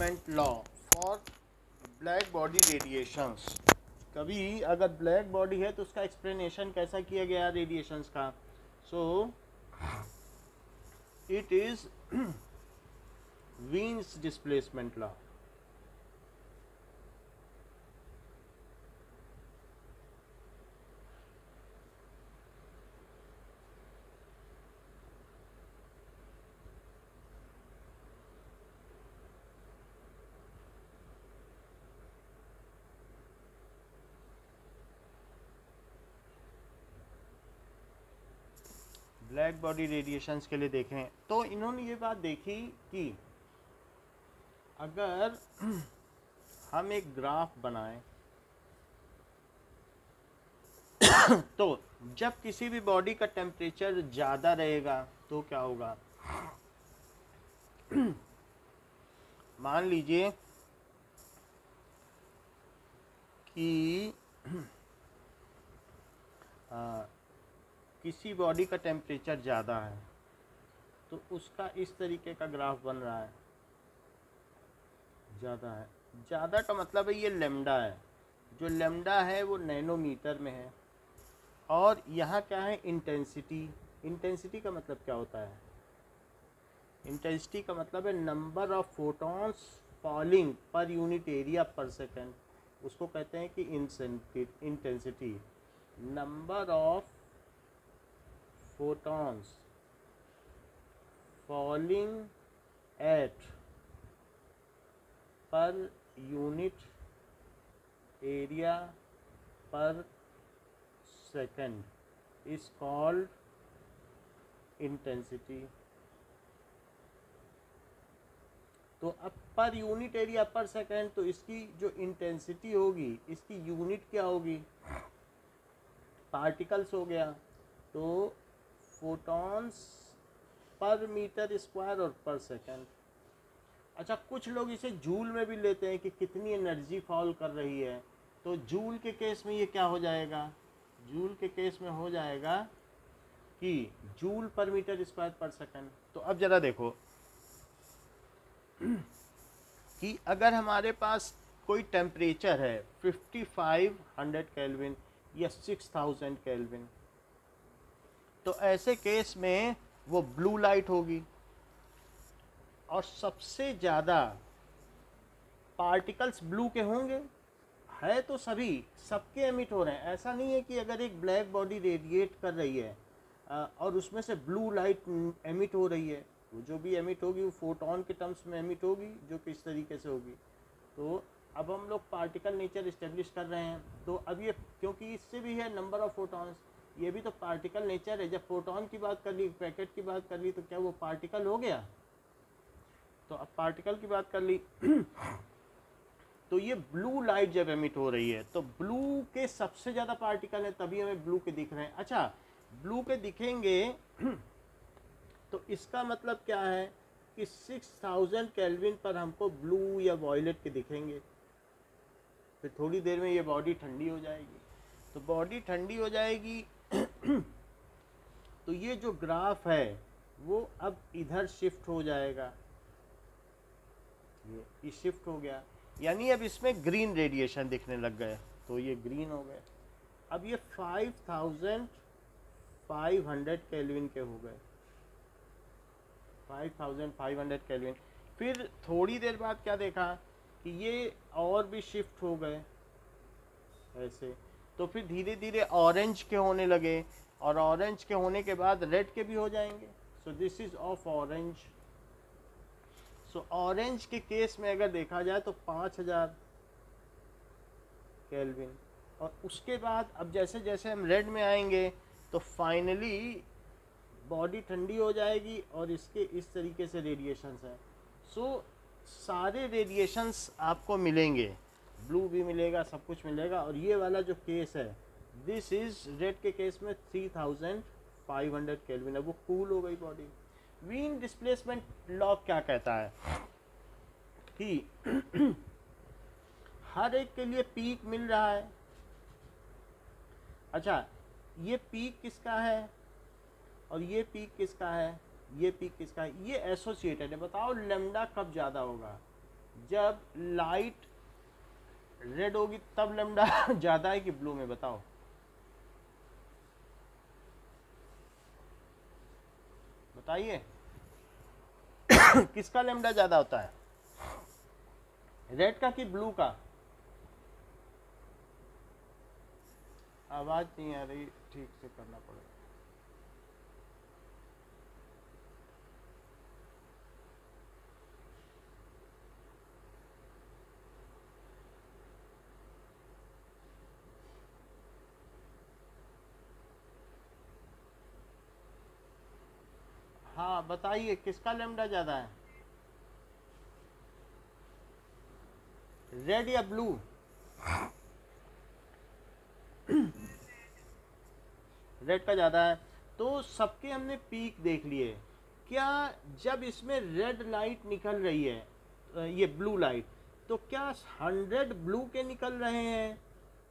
Displacement law for black body radiations कभी अगर black body है तो उसका एक्सप्लेनेशन कैसा किया गया रेडिएशंस का? So it is Wien's displacement law black body radiations के लिए देखें तो इन्होंने ये बात देखी कि अगर हम एक ग्राफ बनाएँ तो जब किसी भी बॉडी का टेम्परेचर ज़्यादा रहेगा तो क्या होगा? मान लीजिए कि आ, किसी बॉडी का टेम्परेचर ज़्यादा है तो उसका इस तरीके का ग्राफ बन रहा है। ज़्यादा है। ज़्यादा का मतलब है ये लेमडा है। जो लेमडा है, वो नैनोमीटर में है। और यहाँ क्या है? इंटेंसिटी इंटेंसिटी का मतलब क्या होता है? इंटेंसिटी का मतलब है number of photons falling per unit area per second उसको कहते हैं कि intensity number of photons falling at per unit area per second is called intensity तो अब पर यूनिट एरिया पर सेकेंड तो इसकी जो इंटेंसिटी होगी इसकी यूनिट क्या होगी पार्टिकल्स हो गया तो फोटॉन्स पर मीटर स्क्वायर और पर सेकेंड। अच्छा कुछ लोग इसे जूल में भी लेते हैं कि कितनी एनर्जी फॉल कर रही है। तो जूल के केस में ये क्या हो जाएगा? जूल के केस में हो जाएगा कि जूल पर मीटर स्क्वायर पर सेकेंड। तो अब ज़रा देखो कि अगर हमारे पास कोई टेम्परेचर है 5500 केल्विन या 6000 केल्विन तो ऐसे केस में वो ब्लू लाइट होगी। और सबसे ज़्यादा पार्टिकल्स ब्लू के होंगे। है तो सभी, सबके एमिट हो रहे हैं। ऐसा नहीं है कि अगर एक ब्लैक बॉडी रेडिएट कर रही है और उसमें से ब्लू लाइट एमिट हो रही है वो जो भी एमिट होगी, वो फोटोन के टर्म्स में एमिट होगी, जो किस तरीके से होगी। तो अब हम लोग पार्टिकल नेचर इस्टेब्लिश कर रहे हैं। तो अब ये, क्योंकि इससे भी है नंबर ऑफ़ फोटॉन्स ये भी तो पार्टिकल नेचर है। जब प्रोटॉन की बात कर ली पैकेट की बात कर ली तो क्या वो पार्टिकल हो गया? तो अब पार्टिकल की बात कर ली। तो ये ब्लू लाइट जब एमिट हो रही है तो ब्लू के सबसे ज़्यादा पार्टिकल है, तभी हमें ब्लू के दिख रहे हैं। अच्छा ब्लू के दिखेंगे तो इसका मतलब क्या है कि 6000 केल्विन पर हमको ब्लू या वॉयलेट के दिखेंगे। फिर थोड़ी देर में ये बॉडी ठंडी हो जाएगी। तो बॉडी ठंडी हो जाएगी तो ये जो ग्राफ है, वो अब इधर शिफ्ट हो जाएगा। ये शिफ्ट हो गया। यानी अब इसमें ग्रीन रेडिएशन दिखने लग गए तो ये ग्रीन हो गए अब ये five thousand five hundred kelvin के हो गए। Five thousand five hundred kelvin. फिर थोड़ी देर बाद क्या देखा कि ये और भी शिफ्ट हो गए। ऐसे। तो फिर धीरे धीरे ऑरेंज के होने लगे और ऑरेंज के होने के बाद रेड के भी हो जाएँगे। So this is of orange so orange के केस में अगर देखा जाए तो पाँच हज़ार केल्विन और उसके बाद अब जैसे जैसे हम रेड में आएँगे तो फाइनली बॉडी ठंडी हो जाएगी और इसके इस तरीके से रेडिएशंस हैं। सो so, सारे रेडिएशंस आपको मिलेंगे। ब्लू भी मिलेगा, सब कुछ मिलेगा। और ये वाला जो केस है दिस इज़ रेड के केस में three thousand five hundred kelvin है। वो कूल हो गई बॉडी वीन डिस्प्लेसमेंट लॉ क्या कहता है? कि हर एक के लिए पीक मिल रहा है। अच्छा ये पीक किसका है? और ये पीक किसका है? ये पीक किसका है? ये एसोसिएटेड है। बताओ लेमडा कब ज़्यादा होगा? जब लाइट रेड होगी तब लेमडा ज़्यादा है कि ब्लू में, बताओ। बताइए। किसका लेमडा ज़्यादा होता है? रेड का कि ब्लू का? आवाज़ नहीं आ रही, ठीक से करना पड़ेगा। हाँ बताइए, किसका लेमडा ज़्यादा है? रेड या ब्लू रेड का ज़्यादा है। तो सबके हमने पीक देख लिए। क्या जब इसमें रेड लाइट निकल रही है ये ब्लू लाइट तो क्या हंड्रेड ब्लू के निकल रहे हैं?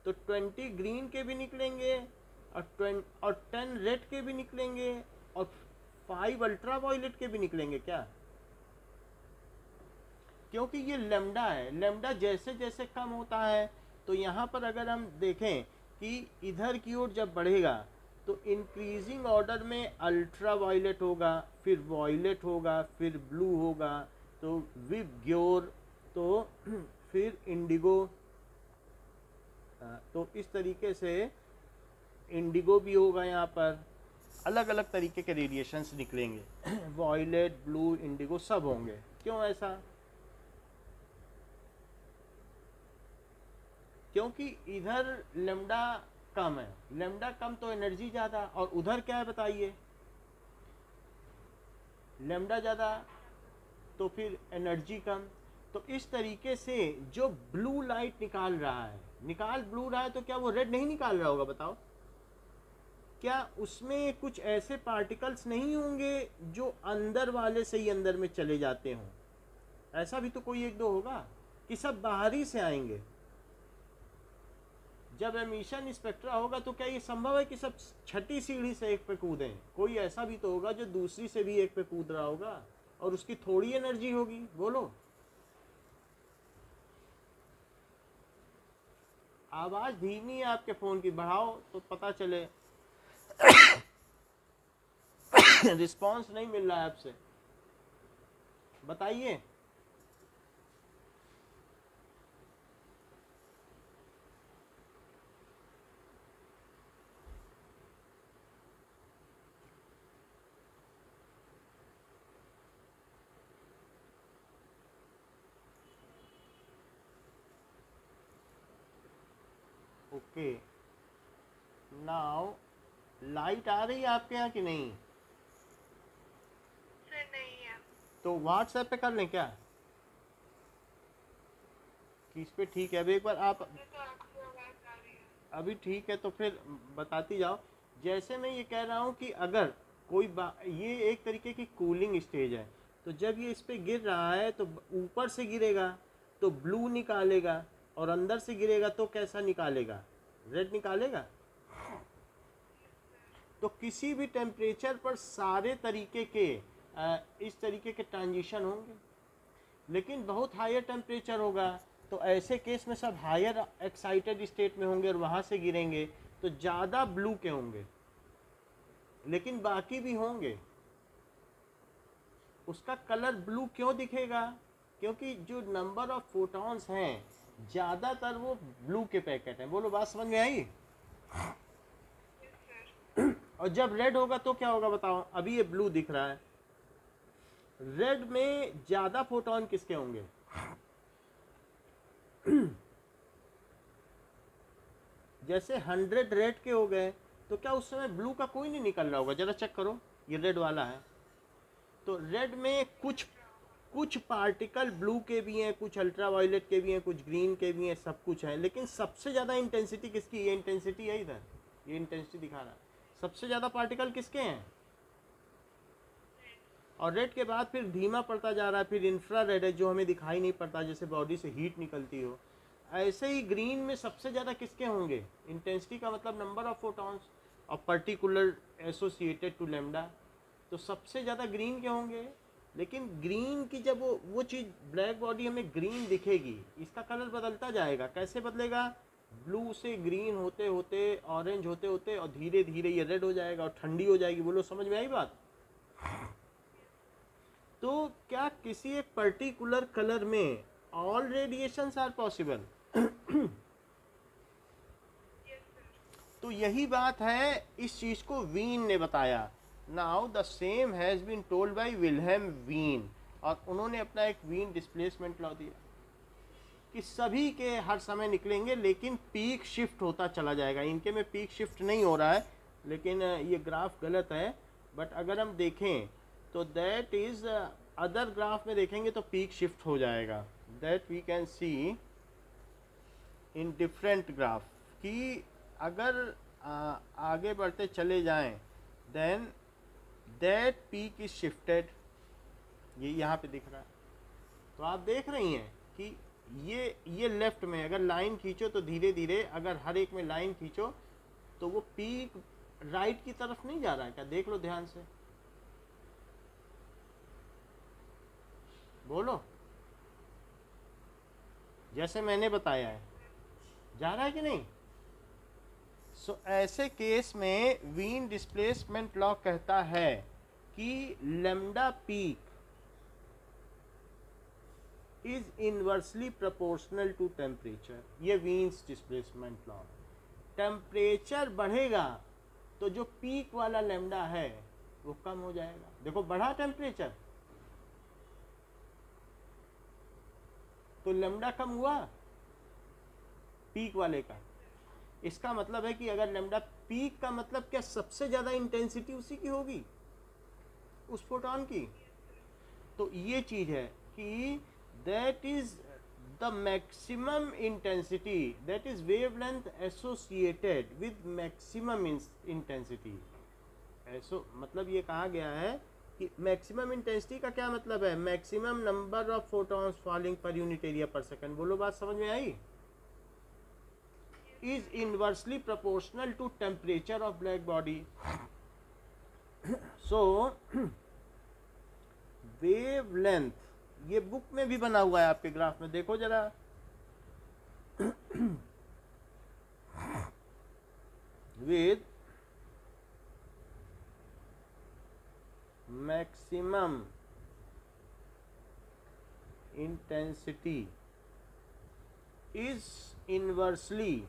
तो ट्वेंटी ग्रीन के भी निकलेंगे और और टेन रेड के भी निकलेंगे और फाइव अल्ट्रा वायलेट के भी निकलेंगे क्या? क्योंकि ये लेमडा है, लेमडा जैसे जैसे कम होता है तो यहाँ पर अगर हम देखें कि इधर की ओर जब बढ़ेगा तो इंक्रीजिंग ऑर्डर में अल्ट्रा वायलेट होगा, फिर वायलेट होगा, फिर ब्लू होगा तो विब ग्योर तो फिर इंडिगो तो इस तरीके से इंडिगो भी होगा यहाँ पर। अलग अलग तरीके के रेडिएशंस निकलेंगे। वॉयलेट ब्लू इंडिगो सब होंगे। क्यों ऐसा? क्योंकि इधर लेमडा कम है। लेमडा कम तो एनर्जी ज़्यादा, और उधर क्या है बताइए? लेमडा ज़्यादा तो फिर एनर्जी कम। तो इस तरीके से जो ब्लू लाइट निकाल रहा है, निकाल ब्लू रहा है तो क्या वो रेड नहीं निकाल रहा होगा, बताओ? क्या उसमें कुछ ऐसे पार्टिकल्स नहीं होंगे जो अंदर वाले से ही अंदर में चले जाते हों? ऐसा भी तो कोई एक दो होगा कि सब बाहरी से आएँगे। जब एमिशन स्पेक्ट्रा होगा तो क्या ये संभव है कि सब छठी सीढ़ी से एक पे कूदें? कोई ऐसा भी तो होगा जो दूसरी से भी एक पे कूद रहा होगा और उसकी थोड़ी एनर्जी होगी। बोलो। आवाज़ धीमी है आपके फ़ोन की, बढ़ाओ तो पता चले। रिस्पांस नहीं मिल रहा है आपसे। बताइए। ओके। नाउ, लाइट आ रही है आपके यहाँ की नहीं है तो व्हाट्सएप पे कर लें क्या? किस पे ठीक है? अभी एक बार आप तो अभी ठीक है तो फिर बताती जाओ। जैसे मैं ये कह रहा हूँ कि अगर कोई ये एक तरीके की कूलिंग स्टेज है। तो जब ये इस पर गिर रहा है तो ऊपर से गिरेगा तो ब्लू निकालेगा और अंदर से गिरेगा तो कैसा निकालेगा? रेड निकालेगा? तो किसी भी टेम्परेचर पर सारे तरीके के इस तरीके के ट्रांजिशन होंगे। लेकिन बहुत हायर टेम्परेचर होगा तो ऐसे केस में सब हायर एक्साइटेड स्टेट में होंगे और वहाँ से गिरेंगे तो ज़्यादा ब्लू के होंगे। लेकिन बाकी भी होंगे। उसका कलर ब्लू क्यों दिखेगा? क्योंकि जो नंबर ऑफ़ फोटॉन्स हैं ज़्यादातर वो ब्लू के पैकेट हैं। बोलो बात समझ में आई? और जब रेड होगा तो क्या होगा बताओ? अभी ये ब्लू दिख रहा है। रेड में ज़्यादा फोटोन किसके होंगे? जैसे हंड्रेड रेड के हो गए तो क्या उस समय ब्लू का कोई नहीं निकल रहा होगा? ज़रा चेक करो, ये रेड वाला है। तो रेड में कुछ कुछ पार्टिकल ब्लू के भी हैं, कुछ अल्ट्रा वायलेट के भी हैं, कुछ ग्रीन के भी हैं, सब कुछ है। लेकिन सबसे ज़्यादा इंटेंसिटी किसकी? ये इंटेंसिटी है इधर। ये इंटेंसिटी दिखा रहा है। सबसे ज़्यादा पार्टिकल किसके हैं? और रेड के बाद फिर धीमा पड़ता जा रहा है, फिर इंफ्रा रेड है जो हमें दिखाई नहीं पड़ता, जैसे बॉडी से हीट निकलती हो। ऐसे ही ग्रीन में सबसे ज़्यादा किसके होंगे? इंटेंसिटी का मतलब नंबर ऑफ़ फोटॉन्स और पर्टिकुलर एसोसिएटेड टू लेमडा तो सबसे ज़्यादा ग्रीन के होंगे, लेकिन ग्रीन की जब वो वो चीज़ ब्लैक बॉडी हमें ग्रीन दिखेगी, इसका कलर बदलता जाएगा। कैसे बदलेगा? ब्लू से ग्रीन होते होते ऑरेंज होते होते, और धीरे धीरे ये रेड हो जाएगा और ठंडी हो जाएगी। बोलो, समझ में आई बात? तो क्या किसी एक पर्टिकुलर कलर में ऑल रेडिएशंस आर पॉसिबल तो यही बात है, इस चीज़ को वीन ने बताया। Now the same has been told by Wilhelm Wien और उन्होंने अपना एक वीन डिस्प्लेसमेंट लॉ दिया। कि सभी के हर समय निकलेंगे, लेकिन पीक शिफ्ट होता चला जाएगा। इनके में पीक शिफ्ट नहीं हो रहा है, लेकिन ये ग्राफ गलत है। बट अगर हम देखें तो दैट इज़ अदर ग्राफ में देखेंगे तो पीक शिफ्ट हो जाएगा। That we can see in different graph कि अगर आ, आगे बढ़ते चले जाएँ then that peak is shifted ये यहाँ पे दिख रहा है। तो आप देख रही हैं कि ये ये लेफ़्ट में अगर लाइन खींचो तो धीरे धीरे अगर हर एक में लाइन खींचो तो वो पीक राइट की तरफ़ नहीं जा रहा है। क्या देख लो ध्यान से। बोलो। जैसे मैंने बताया है। जा रहा है कि नहीं? सो so, ऐसे केस में वीन डिस्प्लेसमेंट लॉ कहता है कि lambda peak is inversely proportional to temperature. ये वीन्स डिस्प्लेसमेंट लॉ टेम्परेचर बढ़ेगा तो जो पीक वाला लेमडा है वो कम हो जाएगा। देखो बढ़ा टेम्परेचर। तो लेमडा कम हुआ पीक वाले का। इसका मतलब है कि अगर लेमडा पीक का मतलब क्या सबसे ज़्यादा इंटेंसिटी उसी की होगी? उस फोटोन की। तो ये चीज़ है कि that is the maximum intensity that is wavelength associated with maximum intensity ऐसो मतलब ये कहा गया है मैक्सिमम इंटेंसिटी का क्या मतलब है? Maximum number of photons falling per unit area per second बोलो बात समझ में आई? Is inversely proportional to temperature of black body so wave length ये बुक में भी बना हुआ है आपके ग्राफ में. देखो जरा। With maximum intensity is inversely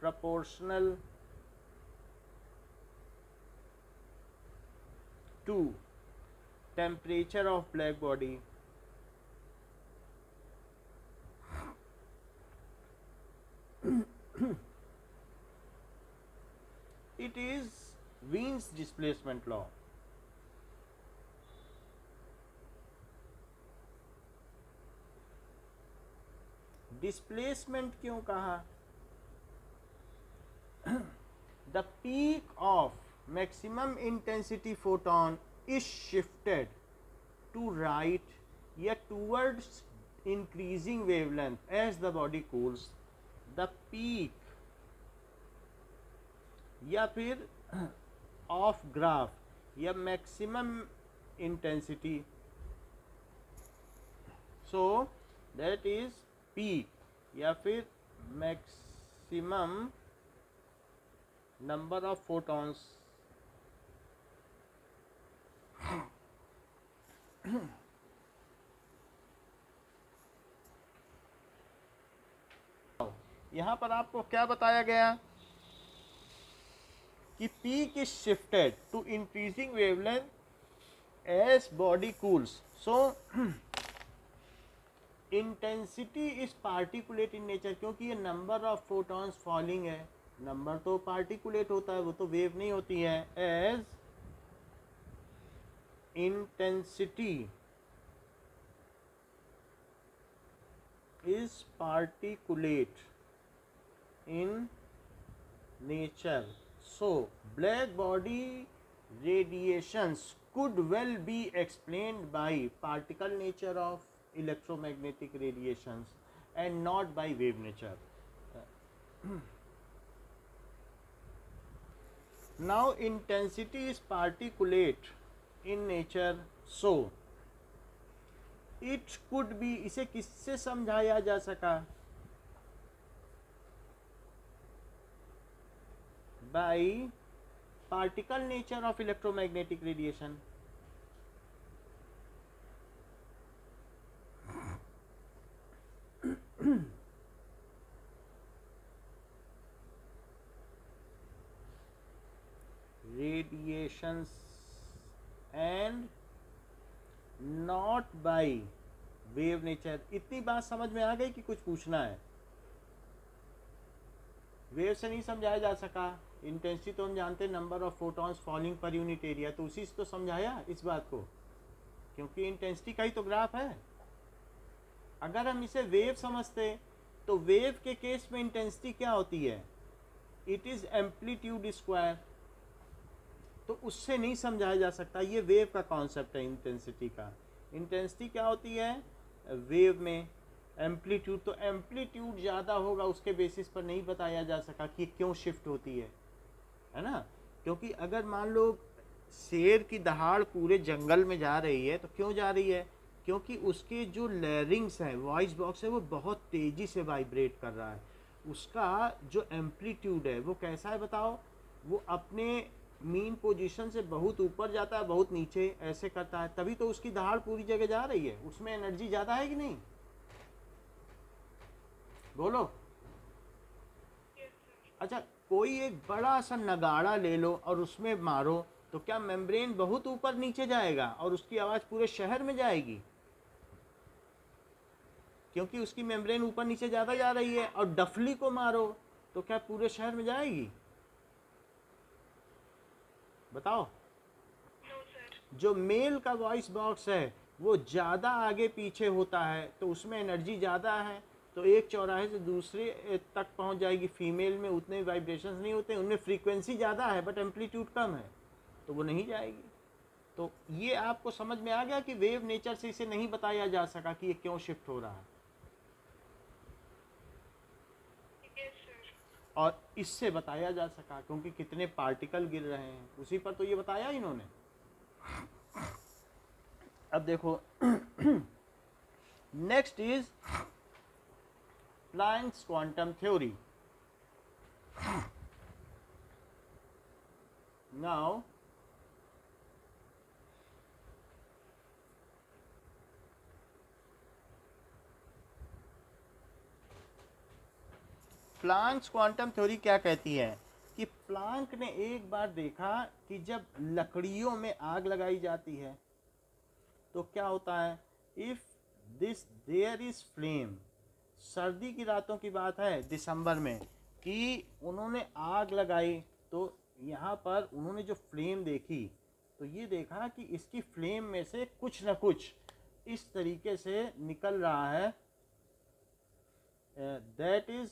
proportional to temperature of black body. It is वीन्स displacement law displacement क्यों कहा the peak of maximum intensity photon is shifted to right या towards increasing wavelength as the body cools the peak या फिर of graph या maximum intensity. So that is peak या फिर maximum number of photons. यहाँ पर आपको क्या बताया गया? कि peak is shifted to increasing wavelength as body cools. So intensity is particulate in nature क्योंकि ये नंबर ऑफ़ फोटॉन्स फॉलिंग है। नंबर तो पार्टिकुलेट होता है, वो तो वेव नहीं होती है। As intensity is particulate in nature So, black body radiations could well be explained by particle nature of electromagnetic radiations and not by wave nature. now, intensity is particulate in nature so it could be इसे किससे समझाया जा सका by particle nature of electromagnetic radiation radiations and not by wave nature इतनी बात समझ में आ गई कि कुछ पूछना है। वेव से नहीं समझाया जा सका। इंटेंसिटी तो हम जानते हैं number of photons falling per unit area तो उसी से तो समझाया इस बात को, क्योंकि इंटेंसिटी का ही तो ग्राफ है। अगर हम इसे वेव समझते तो वेव के केस में इंटेंसिटी क्या होती है? इट इज़ एम्पलीट्यूड स्क्वायर तो उससे नहीं समझाया जा सकता, ये वेव का कॉन्सेप्ट है इंटेंसिटी का। इंटेंसिटी क्या होती है? वेव में एम्पलीट्यूड तो एम्पलीट्यूड ज़्यादा होगा, उसके बेसिस पर नहीं बताया जा सका कि क्यों शिफ्ट होती है। है ना? क्योंकि अगर मान लो शेर की दहाड़ पूरे जंगल में जा रही है तो क्यों जा रही है? क्योंकि उसके जो लेयरिंग्स हैं वॉइस बॉक्स है, वो बहुत तेज़ी से वाइब्रेट कर रहा है। उसका जो एम्पलीट्यूड है, वो कैसा है बताओ? वो अपने मीन पोजीशन से बहुत ऊपर जाता है, बहुत नीचे ऐसे करता है, तभी तो उसकी दहाड़ पूरी जगह जा रही है। उसमें एनर्जी ज़्यादा है कि नहीं? बोलो। अच्छा कोई एक बड़ा सा नगाड़ा ले लो और उसमें मारो तो क्या मेम्ब्रेन बहुत ऊपर नीचे जाएगा और उसकी आवाज़ पूरे शहर में जाएगी? क्योंकि उसकी मेम्ब्रेन ऊपर नीचे ज़्यादा जा रही है और डफली को मारो तो क्या पूरे शहर में जाएगी? बताओ। जो मेल का वॉइस बॉक्स है वो ज़्यादा आगे पीछे होता है तो उसमें एनर्जी ज़्यादा है तो एक चौराहे से दूसरे तक पहुँच जाएगी फीमेल में उतने वाइब्रेशंस नहीं होते उनमें फ्रीक्वेंसी ज़्यादा है बट एम्पलीट्यूड कम है तो वो नहीं जाएगी। तो ये आपको समझ में आ गया कि वेव नेचर से इसे नहीं बताया जा सका कि ये क्यों शिफ्ट हो रहा है। और इससे बताया जा सका क्योंकि कितने पार्टिकल गिर रहे हैं उसी पर तो ये बताया इन्होंने। अब देखो next is Planck's quantum theory. Now, Planck's quantum theory क्या कहती है कि प्लांक ने एक बार देखा कि जब लकड़ियों में आग लगाई जाती है तो क्या होता है if this there is flame सर्दी की रातों की बात है दिसंबर में, कि उन्होंने आग लगाई तो यहाँ पर उन्होंने जो फ्लेम देखी तो ये देखा कि इसकी फ्लेम में से कुछ न कुछ इस तरीके से निकल रहा है। दैट इज़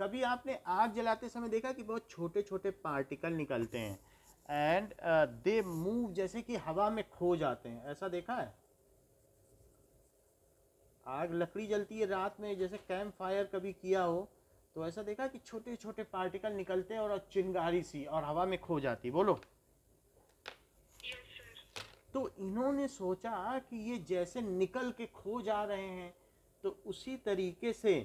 कभी आपने आग जलाते समय देखा कि बहुत छोटे छोटे पार्टिकल निकलते हैं? एंड दे मूव जैसे कि हवा में खो जाते हैं, ऐसा देखा है? आग लकड़ी जलती है रात में, जैसे कैंप फायर कभी किया हो तो ऐसा देखा कि छोटे छोटे पार्टिकल निकलते हैं और चिंगारी सी और हवा में खो जाती बोलो। तो इन्होंने सोचा कि ये जैसे निकल के खो जा रहे हैं तो उसी तरीके से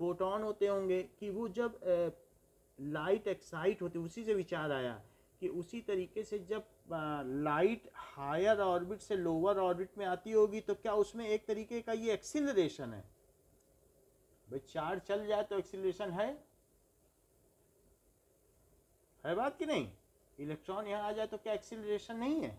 फोटोन होते होंगे कि वो जब लाइट एक्साइट होती, उसी से विचार आया। कि उसी तरीके से जब लाइट हायर ऑर्बिट से लोअर ऑर्बिट में आती होगी तो क्या उसमें एक तरीके का ये एक्सिलरेशन है? भाई चार्ज चल जाए तो एक्सिलरेशन है। है बात कि नहीं? इलेक्ट्रॉन यहाँ आ जाए तो क्या एक्सिलरेशन नहीं है?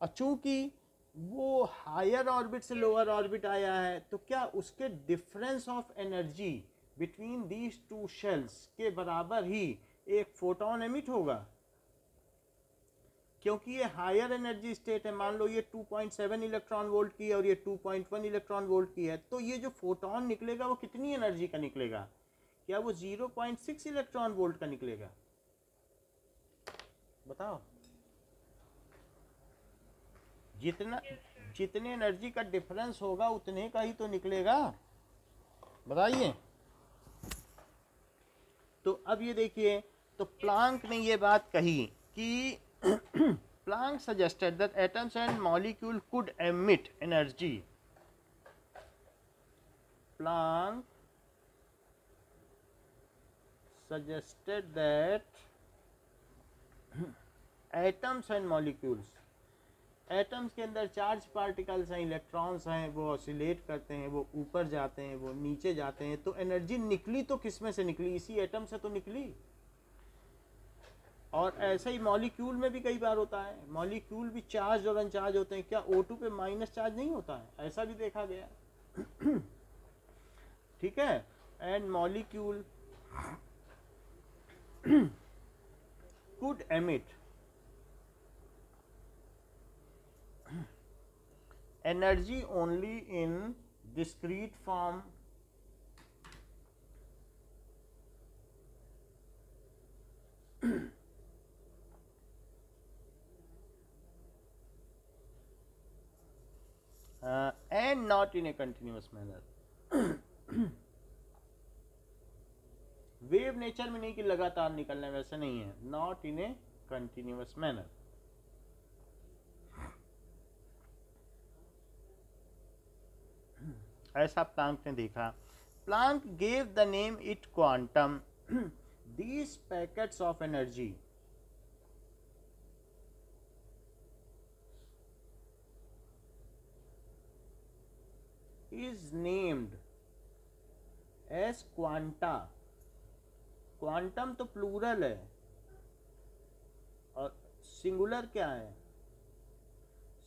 और चूँकि वो हायर ऑर्बिट से लोअर ऑर्बिट आया है तो क्या उसके difference of energy between these two shells के बराबर ही एक फोटोन एमिट होगा? क्योंकि ये हायर एनर्जी स्टेट है, मान लो ये 2.7 इलेक्ट्रॉन वोल्ट की है और ये 2.1 इलेक्ट्रॉन वोल्ट की है तो ये जो फोटोन निकलेगा वो कितनी एनर्जी का निकलेगा? क्या वो 0.6 इलेक्ट्रॉन वोल्ट का निकलेगा? बताओ। जितना, जितने एनर्जी का डिफरेंस होगा, उतने का ही तो निकलेगा। बताइए। तो अब ये देखिए तो प्लांक ने ये बात कही कि Planck suggested that atoms and molecule could emit energy. Planck suggested that atoms and molecules atoms के अंदर चार्ज पार्टिकल्स हैं इलेक्ट्रॉन्स हैं वो ऑसिलेट करते हैं वो ऊपर जाते हैं वो नीचे जाते हैं तो एनर्जी निकली तो किसमें से निकली इसी एटम से तो निकली और ऐसे ही मॉलिक्यूल में भी कई बार होता है। मॉलिक्यूल भी चार्ज और अनचार्ज होते हैं। क्या ओ टू पे माइनस चार्ज नहीं होता है? ऐसा भी देखा गया ठीक है? And molecule could emit energy only in discrete form. uh, and not in a continuous manner. Wave nature में नहीं कि लगातार निकलने वैसे नहीं है। Not in a continuous manner ऐसा प्लांक ने देखा। Planck gave the name it quantum these packets of energy is named as quanta quantum तो प्लूरल है। और सिंगुलर क्या है?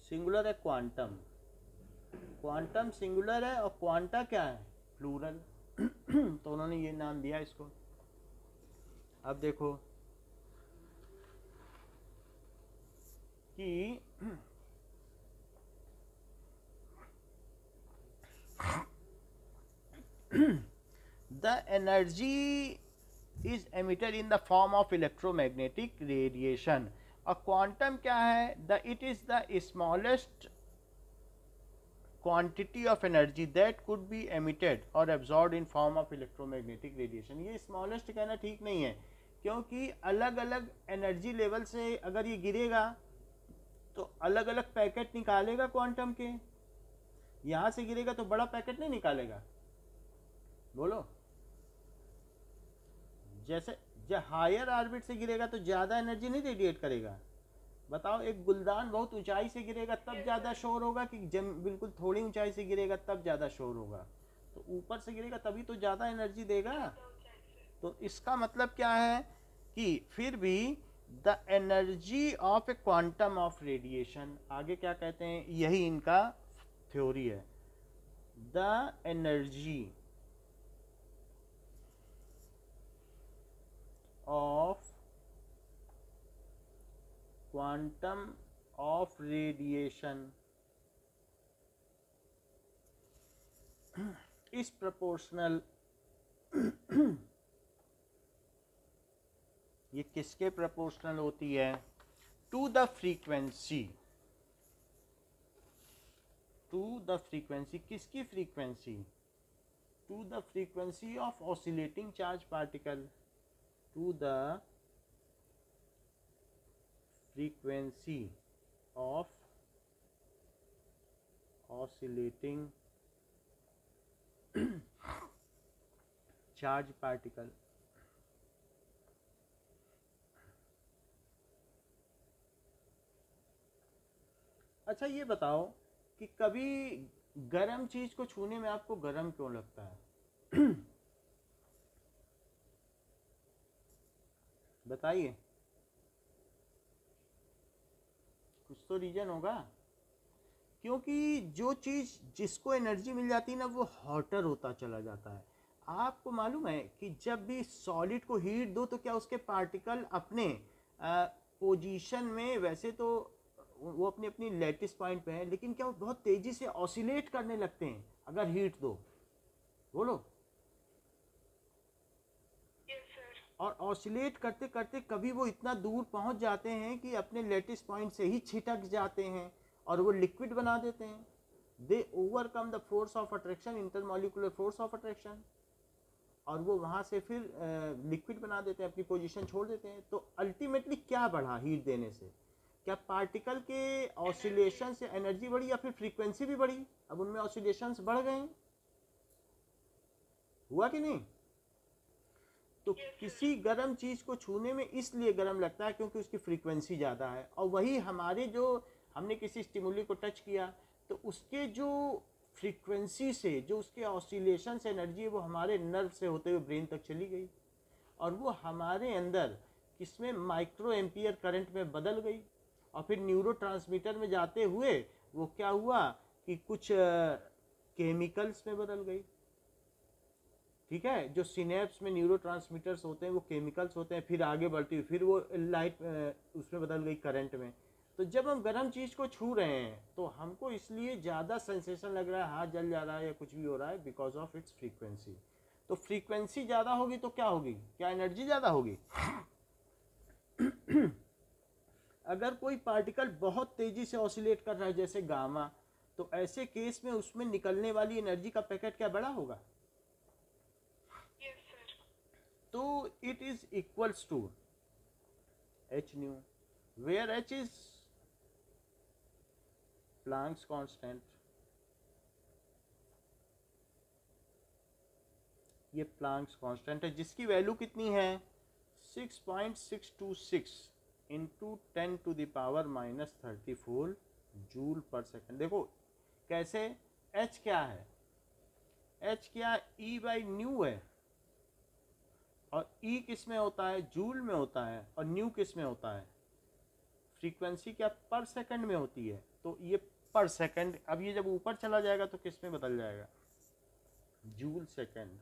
सिंगुलर है क्वांटम क्वांटम सिंगुलर है और क्वांटा क्या है? प्लूरल तो उन्होंने ये नाम दिया इसको। अब देखो कि the energy is emitted in the form of electromagnetic radiation और क्वांटम क्या है? The it is the smallest quantity of energy that could be emitted or absorbed in form of electromagnetic radiation. ये smallest कहना ठीक नहीं है, क्योंकि अलग अलग एनर्जी लेवल से अगर ये गिरेगा तो अलग अलग पैकेट निकालेगा क्वांटम के। यहाँ से गिरेगा तो बड़ा पैकेट नहीं निकालेगा। बोलो। जैसे जब हायर ऑर्बिट से गिरेगा तो ज़्यादा एनर्जी नहीं रेडिएट करेगा। बताओ, एक गुलदान बहुत ऊंचाई से गिरेगा, तब ज़्यादा शोर होगा कि जम, बिल्कुल थोड़ी ऊंचाई से गिरेगा, तब ज़्यादा शोर होगा। तो ऊपर से गिरेगा तभी तो ज़्यादा एनर्जी देगा। तो इसका मतलब क्या है कि फिर भी the energy of a quantum of radiation आगे क्या कहते हैं, यही इनका थ्योरी है। The energy of quantum of radiation is proportional ये किसके प्रोपोर्शनल होती है? To the frequency to the frequency किसकी frequency to the frequency of oscillating charge particle to the frequency of oscillating charge particle अच्छा ये बताओ कि कभी गर्म चीज़ को छूने में आपको गर्म क्यों लगता है? बताइए। कुछ तो रीजन होगा। क्योंकि जो चीज़ जिसको एनर्जी मिल जाती है ना, वो हॉटर होता चला जाता है। आपको मालूम है कि जब भी सॉलिड को हीट दो तो क्या उसके पार्टिकल अपने पोजीशन में, वैसे तो वो अपनी अपनी लेटेस्ट पॉइंट पे है लेकिन क्या वो बहुत तेज़ी से ऑसिलेट करने लगते हैं अगर हीट दो। बोलो। और ऑसिलेट करते करते कभी वो इतना दूर पहुँच जाते हैं कि अपने लेटेस्ट पॉइंट से ही छिटक जाते हैं और वो लिक्विड बना देते हैं। They overcome the force of attraction intermolecular force of attraction और वो वहाँ से फिर लिक्विड बना देते हैं अपनी पोजीशन छोड़ देते हैं। तो अल्टीमेटली क्या बढ़ा हीट देने से? क्या पार्टिकल के ऑसिलेशन से एनर्जी बढ़ी या फिर फ्रीक्वेंसी भी बढ़ी? अब उनमें ऑसिलेशंस बढ़ गए। हुआ कि नहीं? तो किसी गर्म चीज़ को छूने में इसलिए गर्म लगता है क्योंकि उसकी फ्रीक्वेंसी ज़्यादा है। और वही हमारे जो हमने किसी स्टिमुली को टच किया तो उसके जो फ्रीक्वेंसी से जो उसके ऑसिलेशन से एनर्जी है वो हमारे नर्व से होते हुए ब्रेन तक चली गई। और वो हमारे अंदर किसमें माइक्रो एम्पियर करंट में बदल गई। और फिर न्यूरो में जाते हुए वो क्या हुआ कि कुछ केमिकल्स में बदल गई। ठीक है? जो सिनेप्स में न्यूरो होते हैं, वो केमिकल्स होते हैं, फिर आगे बढ़ती हुई, फिर वो लाइट उसमें बदल गई करंट में। तो जब हम गर्म चीज़ को छू रहे हैं तो हमको इसलिए ज़्यादा सेंसेशन लग रहा है, हाथ जल जा रहा है या कुछ भी हो रहा है बिकॉज़ ऑफ़ इट्स फ्रीक्वेंसी तो फ्रीक्वेंसी ज़्यादा होगी तो क्या होगी? क्या एनर्जी ज़्यादा होगी? अगर कोई पार्टिकल बहुत तेज़ी से ऑसिलेट कर रहा है, जैसे गामा तो ऐसे केस में उसमें निकलने वाली एनर्जी का पैकेट क्या बड़ा होगा? तो it is equals to h nu where h is Planck's constant ये प्लांक्स कांस्टेंट है, जिसकी वैल्यू कितनी है? 6.626 into ten to the power minus thirty four joule per second देखो, कैसे? एच क्या है? एच क्या ई बाई न्यू है? और e किसमें होता है? जूल में होता है। और न्यू किसमें होता है? फ्रीक्वेंसी क्या? पर सेकंड में होती है। तो ये पर सेकंड अब ये जब ऊपर चला जाएगा तो किसमें बदल जाएगा? जूल सेकंड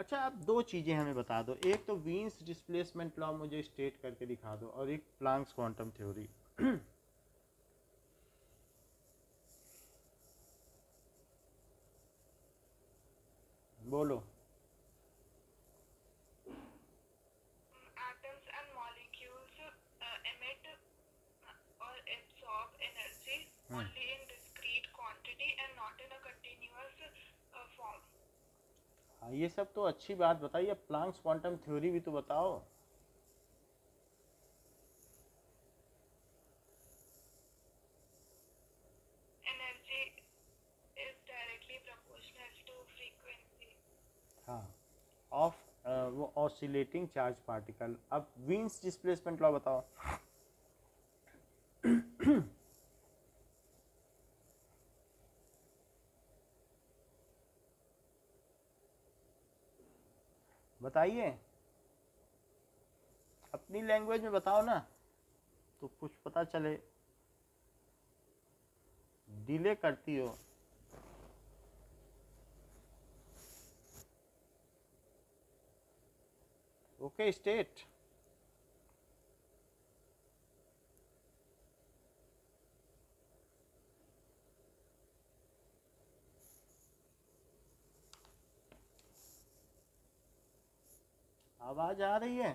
अच्छा आप दो चीज़ें हमें बता दो। एक तो वीन्स डिस्प्लेसमेंट लॉ मुझे स्टेट करके दिखा दो, और एक प्लांक्स क्वांटम थ्योरी। बोलो। हाँ ये सब तो अच्छी बात बताइए प्लांक्स क्वांटम थ्योरी भी तो बताओ। हाँ ऑफ़ वो ऑसिलेटिंग चार्ज पार्टिकल अब वीन्स डिस्प्लेसमेंट लॉ बताओ। बताइए। अपनी लैंग्वेज में बताओ ना तो कुछ पता चले। डिले करती हो। ओके स्टेट आवाज़ आ रही है?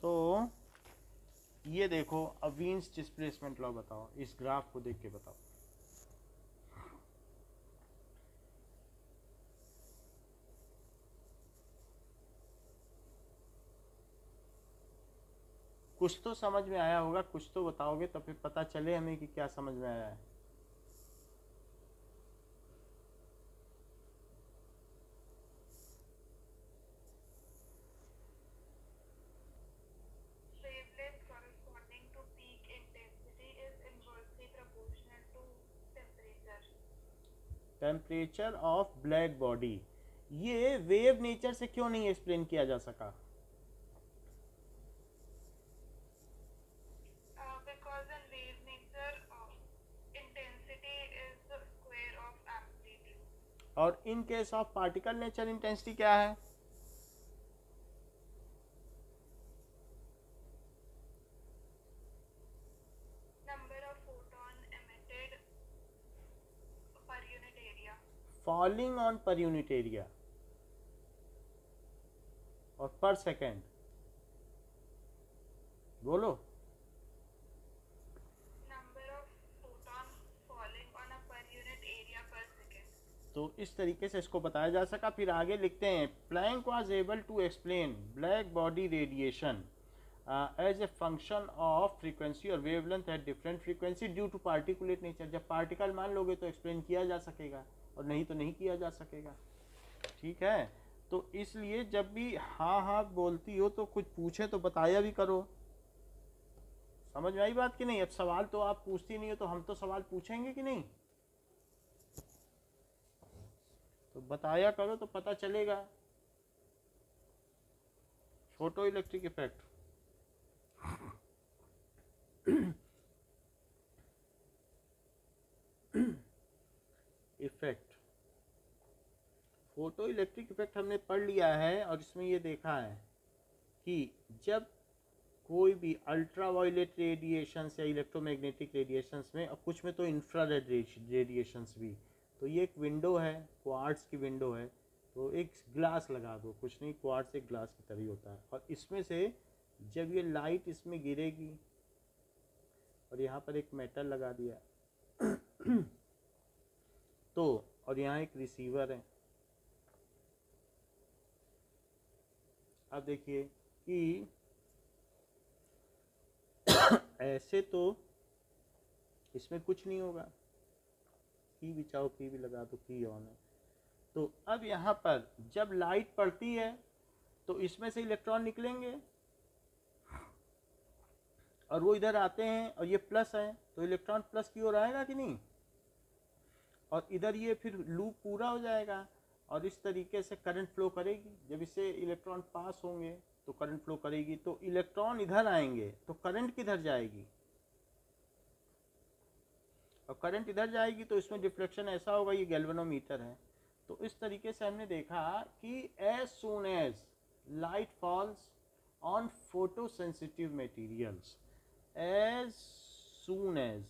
तो ये देखो, अवीन्स डिस्प्लेसमेंट लॉ बताओ, इस ग्राफ को देख के बताओ। कुछ तो समझ में आया होगा, कुछ तो बताओगे तो फिर पता चले हमें कि क्या समझ में आया है। टेम्परेचर ऑफ़ ब्लैक बॉडी ये वेव नेचर से क्यों नहीं एक्सप्लेन किया जा सका? और in case of particle nature intensity क्या है? Falling on per unit area और पर सेकेंड बोलो। तो इस तरीके से इसको बताया जा सका। फिर आगे लिखते हैं। Planck was able to explain black body radiation as a function of frequency और wavelength at different frequency due to particulate nature जब पार्टिकल मान लोगे तो एक्सप्लेन किया जा सकेगा। और नहीं तो नहीं किया जा सकेगा। ठीक है? तो इसलिए जब भी हाँ हाँ बोलती हो तो कुछ पूछे तो बताया भी करो। समझ में आई बात कि नहीं? अब सवाल तो आप पूछती नहीं हो तो हम तो सवाल पूछेंगे कि नहीं? तो बताया करो तो पता चलेगा। Photoelectric effect. Effect. Photoelectric effect हमने पढ़ लिया है और इसमें ये देखा है कि जब कोई भी अल्ट्रा वायलेट रेडिएशंस या इलेक्ट्रोमैग्नेटिक रेडिएशंस में, और कुछ में तो इंफ्रारेड रेडिएशंस भी तो ये एक विंडो है क्वार्ट्स की विंडो है तो एक ग्लास लगा दो, कुछ नहीं क्वार्ट्स एक ग्लास की तरह होता है। और इसमें से जब ये लाइट इसमें गिरेगी, और यहाँ पर एक मेटल लगा दिया तो और यहाँ एक रिसीवर है अब देखिए कि ऐसे तो इसमें कुछ नहीं होगा। की चाहो, की भी लगा दो, की ऑन है। तो अब यहाँ पर जब लाइट पड़ती है तो इसमें से इलेक्ट्रॉन निकलेंगे। और वो इधर आते हैं और ये प्लस है। तो इलेक्ट्रॉन प्लस की ओर आएगा कि नहीं? और इधर ये फिर लूप पूरा हो जाएगा। और इस तरीके से करंट फ्लो करेगी। जब इससे इलेक्ट्रॉन पास होंगे तो करंट फ्लो करेगी। तो इलेक्ट्रॉन इधर आएँगे तो करंट किधर जाएगी? और करंट इधर जाएगी तो इसमें डिफ्लेक्शन ऐसा होगा, ये गैल्वेनोमीटर है। तो इस तरीके से हमने देखा कि as soon as light falls on photosensitive materials as soon as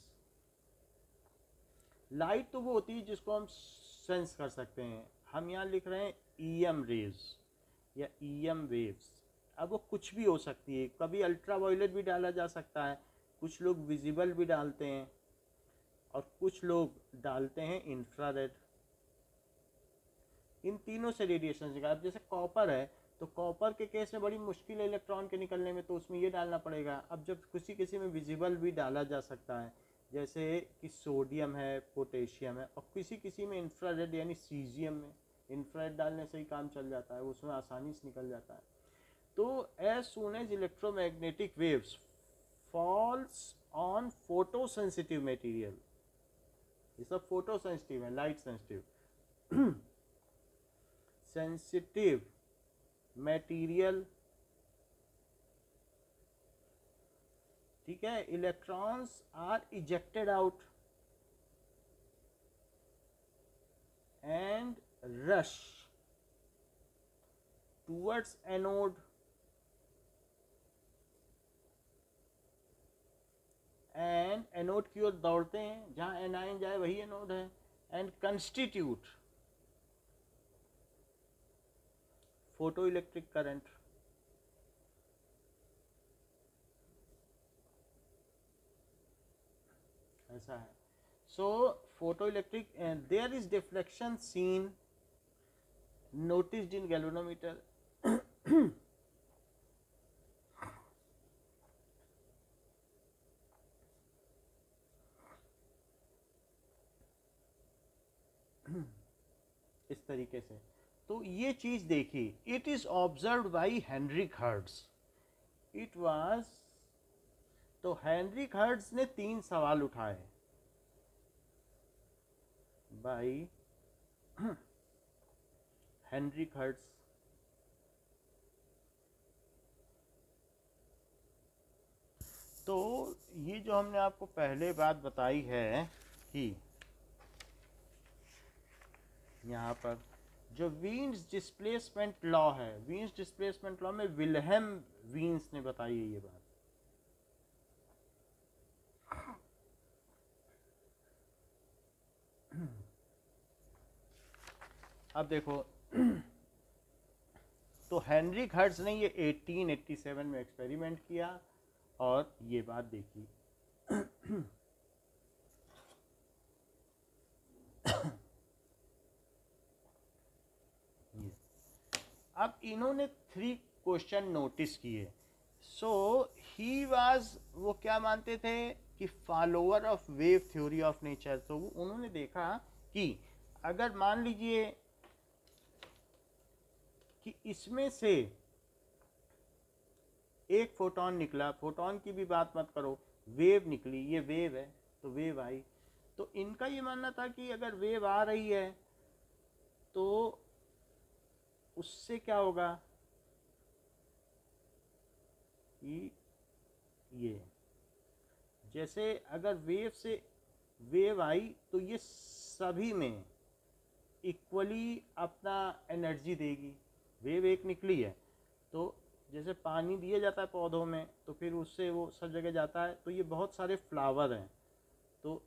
light तो वो होती है जिसको हम सेंस कर सकते हैं। हम यहाँ लिख रहे हैं ई एम रेज या ई एम वेव्स अब वो कुछ भी हो सकती है। कभी अल्ट्रा वायलेट भी डाला जा सकता है, कुछ लोग विजिबल भी डालते हैं और कुछ लोग डालते हैं इंफ्रारेड इन तीनों से रेडिएशन अब जैसे कॉपर है तो कॉपर के केस में बड़ी मुश्किल है इलेक्ट्रॉन के निकलने में तो उसमें ये डालना पड़ेगा। अब जब किसी किसी में विजिबल भी डाला जा सकता है, जैसे कि सोडियम है पोटेशियम है, और किसी किसी में इंफ्रारेड यानी सीजियम में इंफ्रारेड डालने से ही काम चल जाता है, उसमें आसानी से निकल जाता है। तो as soon as electromagnetic waves falls on photosensitive material ये सब फ़ोटो सेंसिटिव है लाइट सेंसिटिव सेंसिटिव मटेरियल ठीक है electrons are ejected out and rush towards anode and anode की ओर दौड़ते हैं, जहाँ एनाइन जाए, वही एनोड है and constitute photoelectric current ऐसा है। So photoelectric there is deflection seen notice in galvanometer. इस तरीके से। तो ये चीज़ देखी it is observe by Heinrich Hertz it was तो हेनरिक हर्ड्स ने तीन सवाल उठाए। बाई हेनरिक हर्ड्स तो ये जो हमने आपको पहले बात बताई है कि यहाँ पर जो वीन्स डिस्प्लेसमेंट लॉ है, वीन्स डिस्प्लेसमेंट लॉ में विलहम वीन्स ने बताई है ये बात। अब देखो तो हेनरी हर्ट्ज ने ये 1887 में एक्सपेरिमेंट किया और ये बात देखी। अब इन्होंने थ्री क्वेश्चन नोटिस किए। सो ही वाज वो क्या मानते थे? कि follower of wave theory of nature तो उन्होंने देखा कि अगर मान लीजिए कि इसमें से एक फोटोन निकला, फोटोन की भी बात मत करो, वेव निकली, ये वेव है तो वेव आई। तो इनका ये मानना था कि अगर वेव आ रही है तो उससे क्या होगा? कि ये, जैसे अगर वेव से, वेव आई तो ये सभी में इक्वली अपना एनर्जी देगी। वेव एक निकली है तो जैसे पानी दिया जाता है पौधों में तो फिर उससे वो सब जगह जाता है तो ये बहुत सारे फ्लावर हैं। तो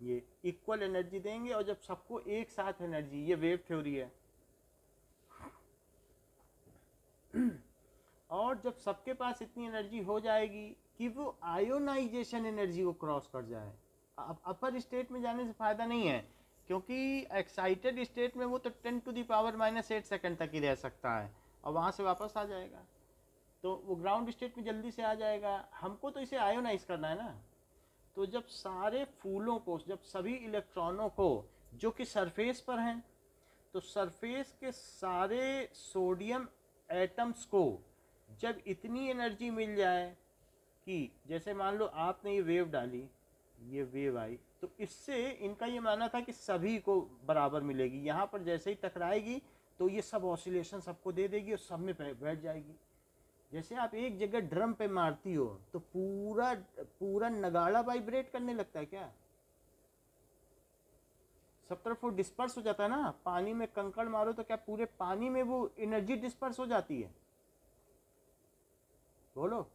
ये इक्वल एनर्जी देंगे और जब सबको एक साथ एनर्जी ये वेव थ्योरी है। और जब सबके पास इतनी एनर्जी हो जाएगी कि वो आयोनाइजेशन एनर्जी को क्रॉस कर जाए अब अपर स्टेट में जाने से फ़ायदा नहीं है। क्योंकि एक्साइटेड स्टेट में वो तो ten to the power minus eight second तक ही रह सकता है, और वहाँ से वापस आ जाएगा। तो वो ग्राउंड स्टेट में जल्दी से आ जाएगा। हमको तो इसे आयोनाइज करना है ना। तो जब सारे फूलों को, जब सभी इलेक्ट्रॉनों को, जो कि सरफेस पर हैं तो सरफेस के सारे सोडियम एटम्स को जब इतनी एनर्जी मिल जाए कि, जैसे मान लो आपने ये वेव डाली, ये वेव आई तो इससे इनका ये मानना था कि सभी को बराबर मिलेगी। यहाँ पर जैसे ही टकराएगी तो ये सब ऑसिलेशन सबको दे देगी और सब में बैठ जाएगी। जैसे आप एक जगह ड्रम पे मारती हो तो पूरा पूरा नगाड़ा वाइब्रेट करने लगता है क्या? सब तरफ़ वो डिस्पर्स हो जाता है ना? पानी में कंकड़ मारो तो क्या पूरे पानी में वो एनर्जी डिस्पर्स हो जाती है? बोलो।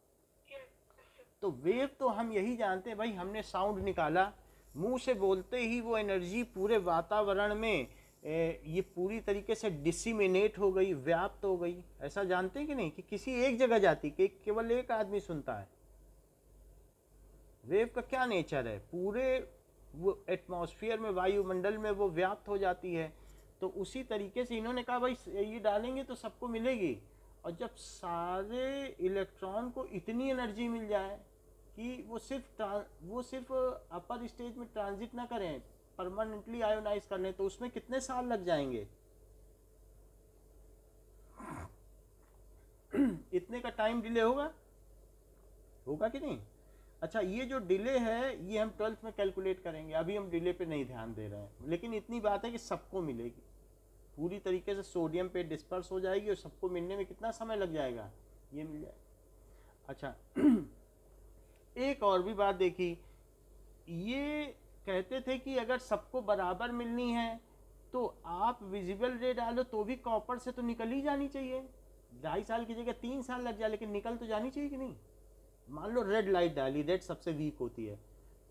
तो वेव तो हम यही जानते हैं भाई हमने साउंड निकाला मुँह से बोलते ही वो एनर्जी पूरे वातावरण में ये पूरी तरीके से डिसिमिनेट हो गई, व्याप्त हो गई। ऐसा जानते हैं कि नहीं? कि किसी एक जगह जाती, कि केवल एक आदमी सुनता है। वेव का क्या नेचर है? पूरे वो एटमॉस्फेयर में, वायुमंडल में वो व्याप्त हो जाती है। तो उसी तरीके से इन्होंने कहा, भाई ये डालेंगे तो सबको मिलेगी। और जब सारे इलेक्ट्रॉन को इतनी एनर्जी मिल जाए कि वो सिर्फ़ वो सिर्फ़ अपर स्टेज में ट्रांजिट ना करें परमानेंटली आयोनाइज कर लें तो उसमें कितने साल लग जाएँगे? इतने का टाइम डिले होगा? होगा कि नहीं? अच्छा ये जो डिले है, ये हम ट्वेल्थ में कैलकुलेट करेंगे। अभी हम डिले पे नहीं ध्यान दे रहे हैं। लेकिन इतनी बात है कि सबको मिलेगी। पूरी तरीके से सोडियम पे डिस्पर्स हो जाएगी और सबको मिलने में कितना समय लग जाएगा? ये मिल जाएगा अच्छा एक और भी बात देखी। ये कहते थे कि अगर सबको बराबर मिलनी है तो आप विजिबल रे डालो तो भी कॉपर से तो निकल ही जानी चाहिए। ढाई साल की जगह तीन साल लग जाए, लेकिन निकल तो जानी चाहिए कि नहीं? मान लो रेड लाइट डाली रेड सबसे वीक होती है।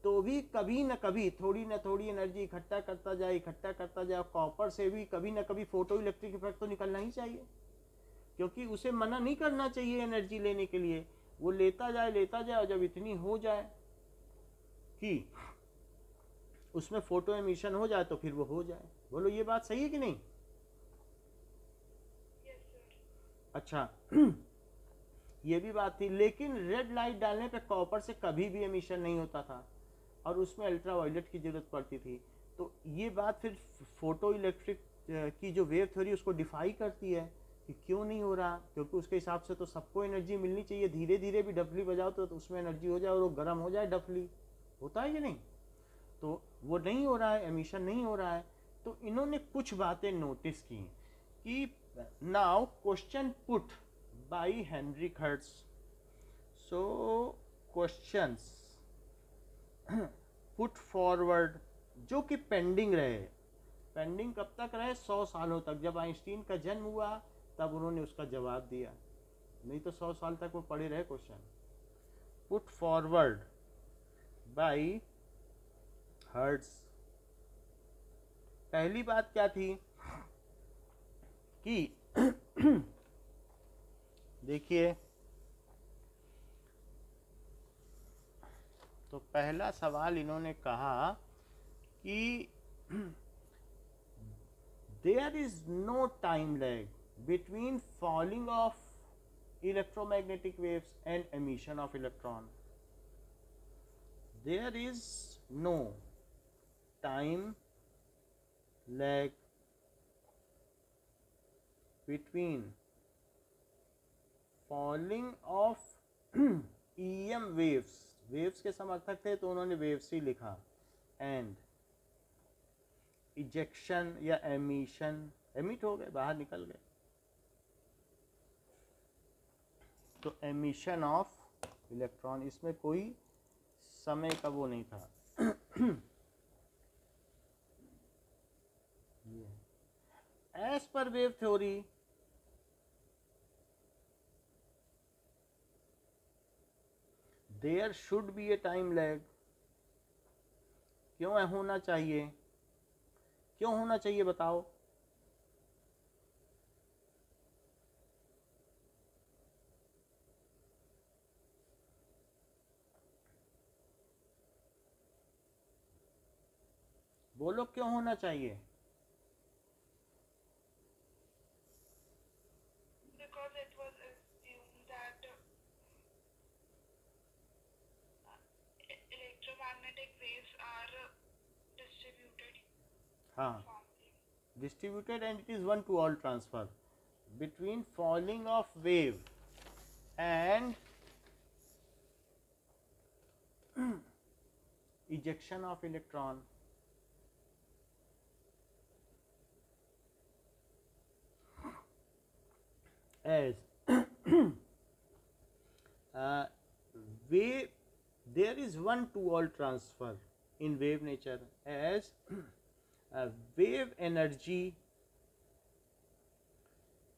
तो भी कभी ना कभी, थोड़ी ना थोड़ी एनर्जी इकट्ठा करता जाए, इकट्ठा करता जाए कॉपर से भी कभी ना कभी फ़ोटो इलेक्ट्रिक इफ़ेक्ट तो निकलना ही चाहिए। क्योंकि उसे मना नहीं करना चाहिए एनर्जी लेने के लिए। वो लेता जाए लेता जाए और जब इतनी हो जाए कि उसमें फ़ोटो एमिशन हो जाए तो फिर वो हो जाए। बोलो, ये बात सही है कि नहीं? अच्छा ये भी बात थी, लेकिन रेड लाइट डालने पे कॉपर से कभी भी एमिशन नहीं होता था और उसमें अल्ट्रा वायलेट की ज़रूरत पड़ती थी। तो ये बात फिर फ़ोटो इलेक्ट्रिक की जो वेव थ्योरी उसको डिफाई करती है। कि क्यों नहीं हो रहा? क्योंकि उसके हिसाब से तो सबको एनर्जी मिलनी चाहिए। धीरे धीरे भी डफली बजाओ तो, तो उसमें एनर्जी हो जाए और वो गर्म हो जाए डफली। होता है कि नहीं? तो वो नहीं हो रहा है एमिशन नहीं हो रहा है। तो इन्होंने कुछ बातें नोटिस की कि now question put by Henry Hertz so questions put forward जो कि पेंडिंग रहे। पेंडिंग कब तक रहे? सौ सालों तक। जब आइंस्टीन का जन्म हुआ तब उन्होंने उसका जवाब दिया। नहीं तो सौ साल तक वो पढ़े रहे question. Put forward by Hertz पहली बात क्या थी? कि देखिए तो पहला सवाल इन्होंने कहा कि there is no time lag between falling of electromagnetic waves and emission of electron there is no time lag between falling of EM waves waves के समर्थक थे तो उन्होंने waves ही लिखा and इजेक्शन या एमिशन एमिट हो गए बाहर निकल गए तो एमिशन ऑफ़ इलेक्ट्रॉन इसमें कोई समय का वो नहीं था। As per wave theory there should be a time lag क्यों होना चाहिए? क्यों होना चाहिए बताओ बोलो क्यों होना चाहिए Because it was assumed that uh, e- electromagnetic वो लोग क्यों होना चाहिए? हाँ। Distributed and it is one to all transfer between falling of wave and ejection of electron as uh, wave there is one to all transfer in wave nature as uh, wave energy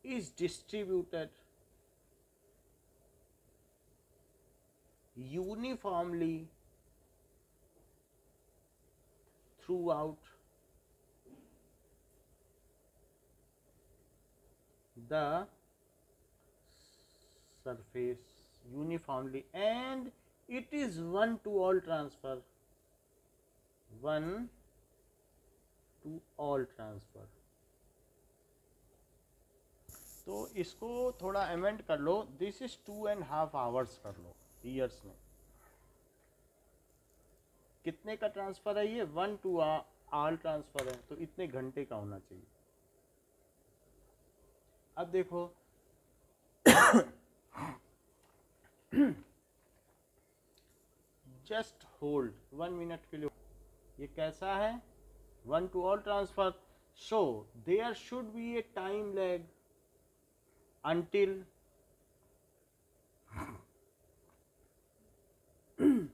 is distributed uniformly throughout the surface uniformly, and it is one to all transfer. One to all transfer. तो इसको थोड़ा amend कर लो. This is two and half hours कर लो years में. कितने का transfer है ये? वन टू आल ट्रांसफ़र है. तो इतने घंटे का होना चाहिए. अब देखो जस्ट होल्ड वन मिनट के लिए। ये कैसा है? One to all transfer so there should be a time lag until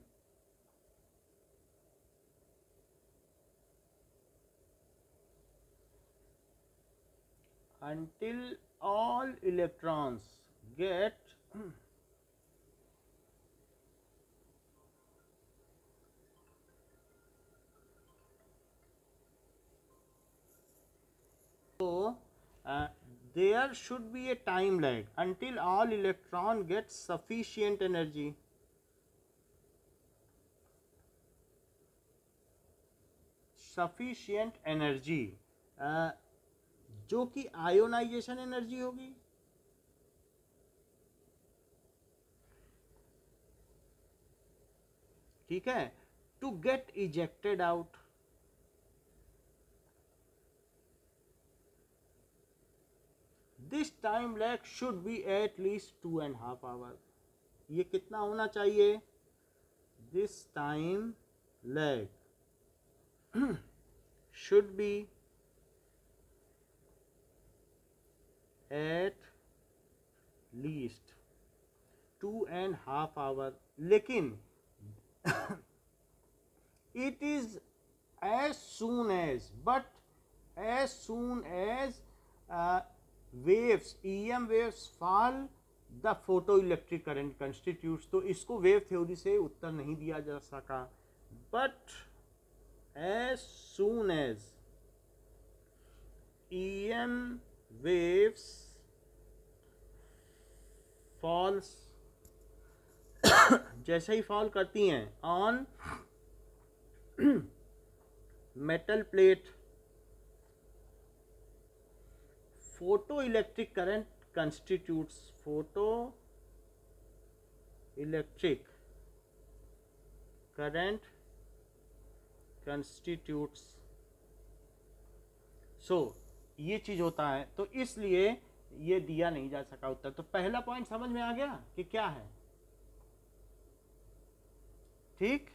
until all electrons get so uh, there should be a time lag until all electron gets sufficient energy energy uh, जो कि ionisation energy होगी ठीक है to get ejected out this time lag should be at least two and half hour ये कितना होना चाहिए? This time lag should be at least two and half hour लेकिन it is as soon as but as as uh, waves E M waves fall the photoelectric current constitute तो इसको wave theory से उत्तर नहीं दिया जा सका। But as soon as E M waves falls जैसे ही फॉल करती हैं on metal plate photoelectric current constitutes photoelectric current constitutes so ये चीज़ होता है तो इसलिए ये दिया नहीं जा सका उत्तर। तो पहला पॉइंट समझ में आ गया कि क्या है? ठीक?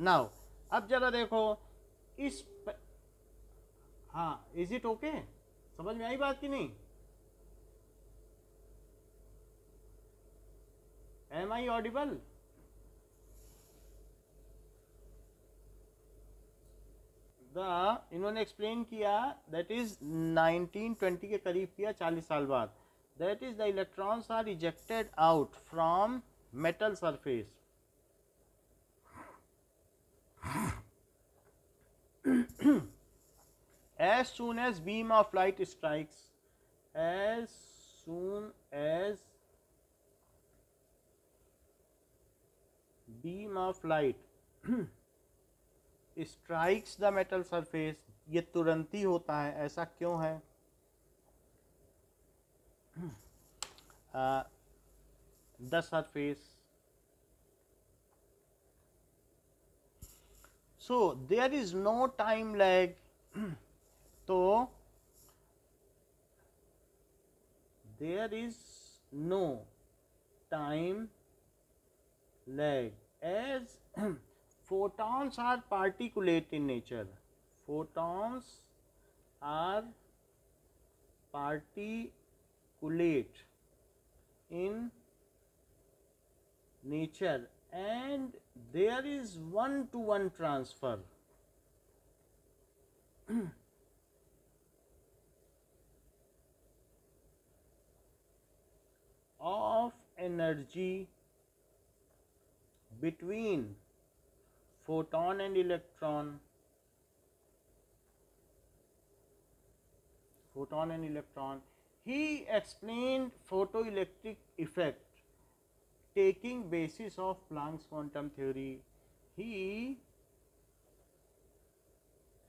नाउ अब जरा देखो, इस प... हाँ इज़ इट ओके? समझ में आई बात की नहीं? एम आई ऑडिबल द, इन्होंने एक्सप्लेन किया दैट इज़ 1920 के करीब किया 40 साल बाद। That is the electrons are rejected out from metal surface as soon as beam of light strikes as soon as beam of light strikes the metal surface ये तुरंत ही होता है ऐसा क्यों है the surface so there is no time lag तो there is no time lag. As photons are particulate in nature photons are particulate in nature and there is one to one transfer of energy between photon and electron. Photon and electron. He explained photoelectric effect taking basis of Planck's quantum theory, he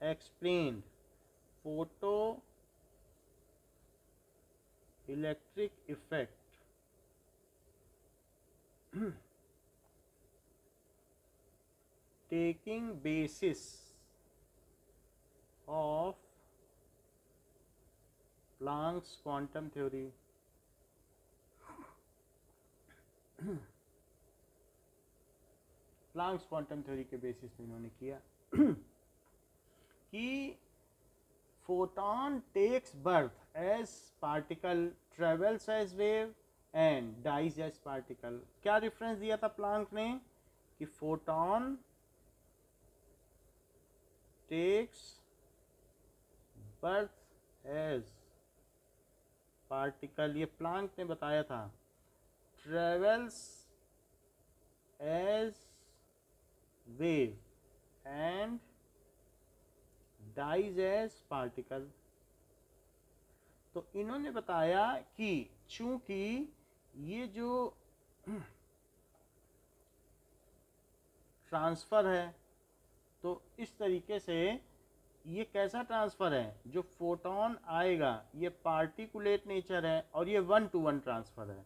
explained photo electric effect taking basis of Planck's quantum theory. Planck's quantum theory के basis पे इन्होंने किया कि photon takes birth as particle travels as wave and dies as particle. क्या reference दिया था Planck ने? कि photon takes birth as particle ये प्लांक ने बताया था। Travels as wave and dies as particle तो इन्होंने बताया कि चूँकि ये जो ट्रांसफ़र है तो इस तरीके से ये कैसा ट्रांसफ़र है? जो फोटोन आएगा, ये पार्टिकुलेट नेचर है और ये वन टू वन ट्रांसफ़र है।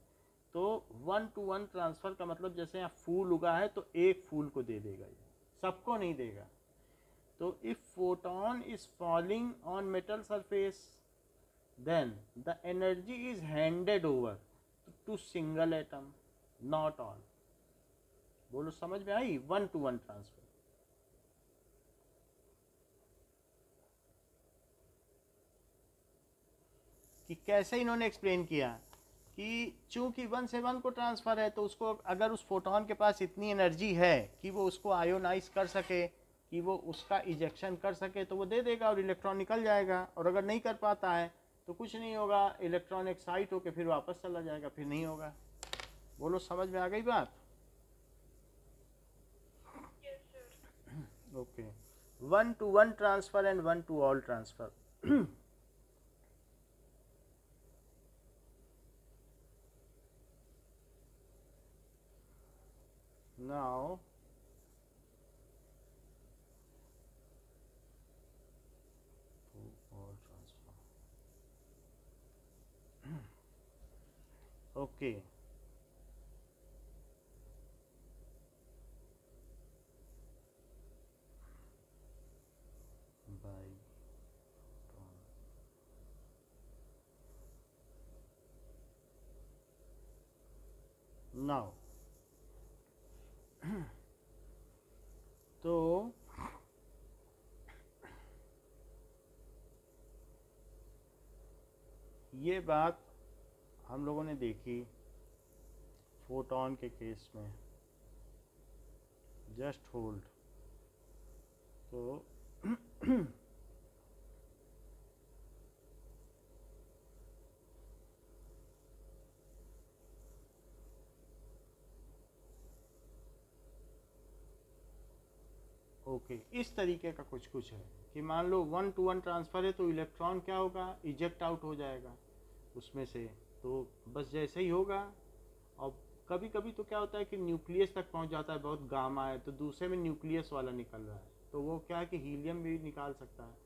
तो वन टू वन ट्रांसफ़र का मतलब जैसे यहाँ फूल उगा है तो एक फूल को दे देगा ये। सबको नहीं देगा। तो if photon is falling on metal surface then the energy is handed over to single atom not all बोलो, समझ में आई? वन टू वन ट्रांसफ़र कि कैसे इन्होंने एक्सप्लेन किया कि चूँकि वन से वन को ट्रांसफ़र है तो उसको अगर उस फोटोन के पास इतनी एनर्जी है कि वो उसको आयोनाइज कर सके, कि वो उसका इजेक्शन कर सके तो वो दे देगा और इलेक्ट्रॉन निकल जाएगा। और अगर नहीं कर पाता है तो कुछ नहीं होगा इलेक्ट्रॉन एक्साइट होकर फिर वापस चला जाएगा फिर नहीं होगा। बोलो समझ में आ गई बात? Okay one to one transfer and one to all transfer now to all transfer okay. Now. तो ये बात हम लोगों ने देखी फोटोन के केस में। जस्ट होल्ड तो ओके okay, इस तरीके का कुछ कुछ है कि मान लो वन टू वन ट्रांसफ़र है तो इलेक्ट्रॉन क्या होगा? इजेक्ट आउट हो जाएगा। उसमें से तो बस जैसे ही होगा। और कभी कभी तो क्या होता है कि न्यूक्लियस तक पहुँच जाता है, बहुत गामा है तो दूसरे में न्यूक्लियस वाला निकल रहा है। तो वो क्या है कि हीलियम भी निकाल सकता है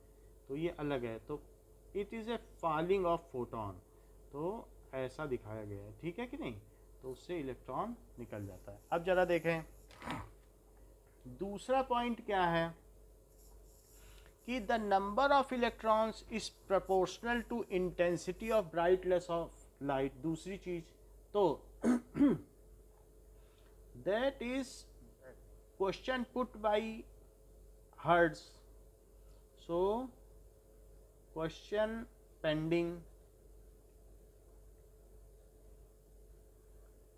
तो ये अलग है। तो it is a falling of photon तो ऐसा दिखाया गया है। ठीक है कि नहीं? तो उससे इलेक्ट्रॉन निकल जाता है। अब ज़रा देखें। दूसरा पॉइंट क्या है? कि the number of electrons is proportional to intensity of brightness of light, दूसरी चीज़ तो that is question put by Hertz so question pending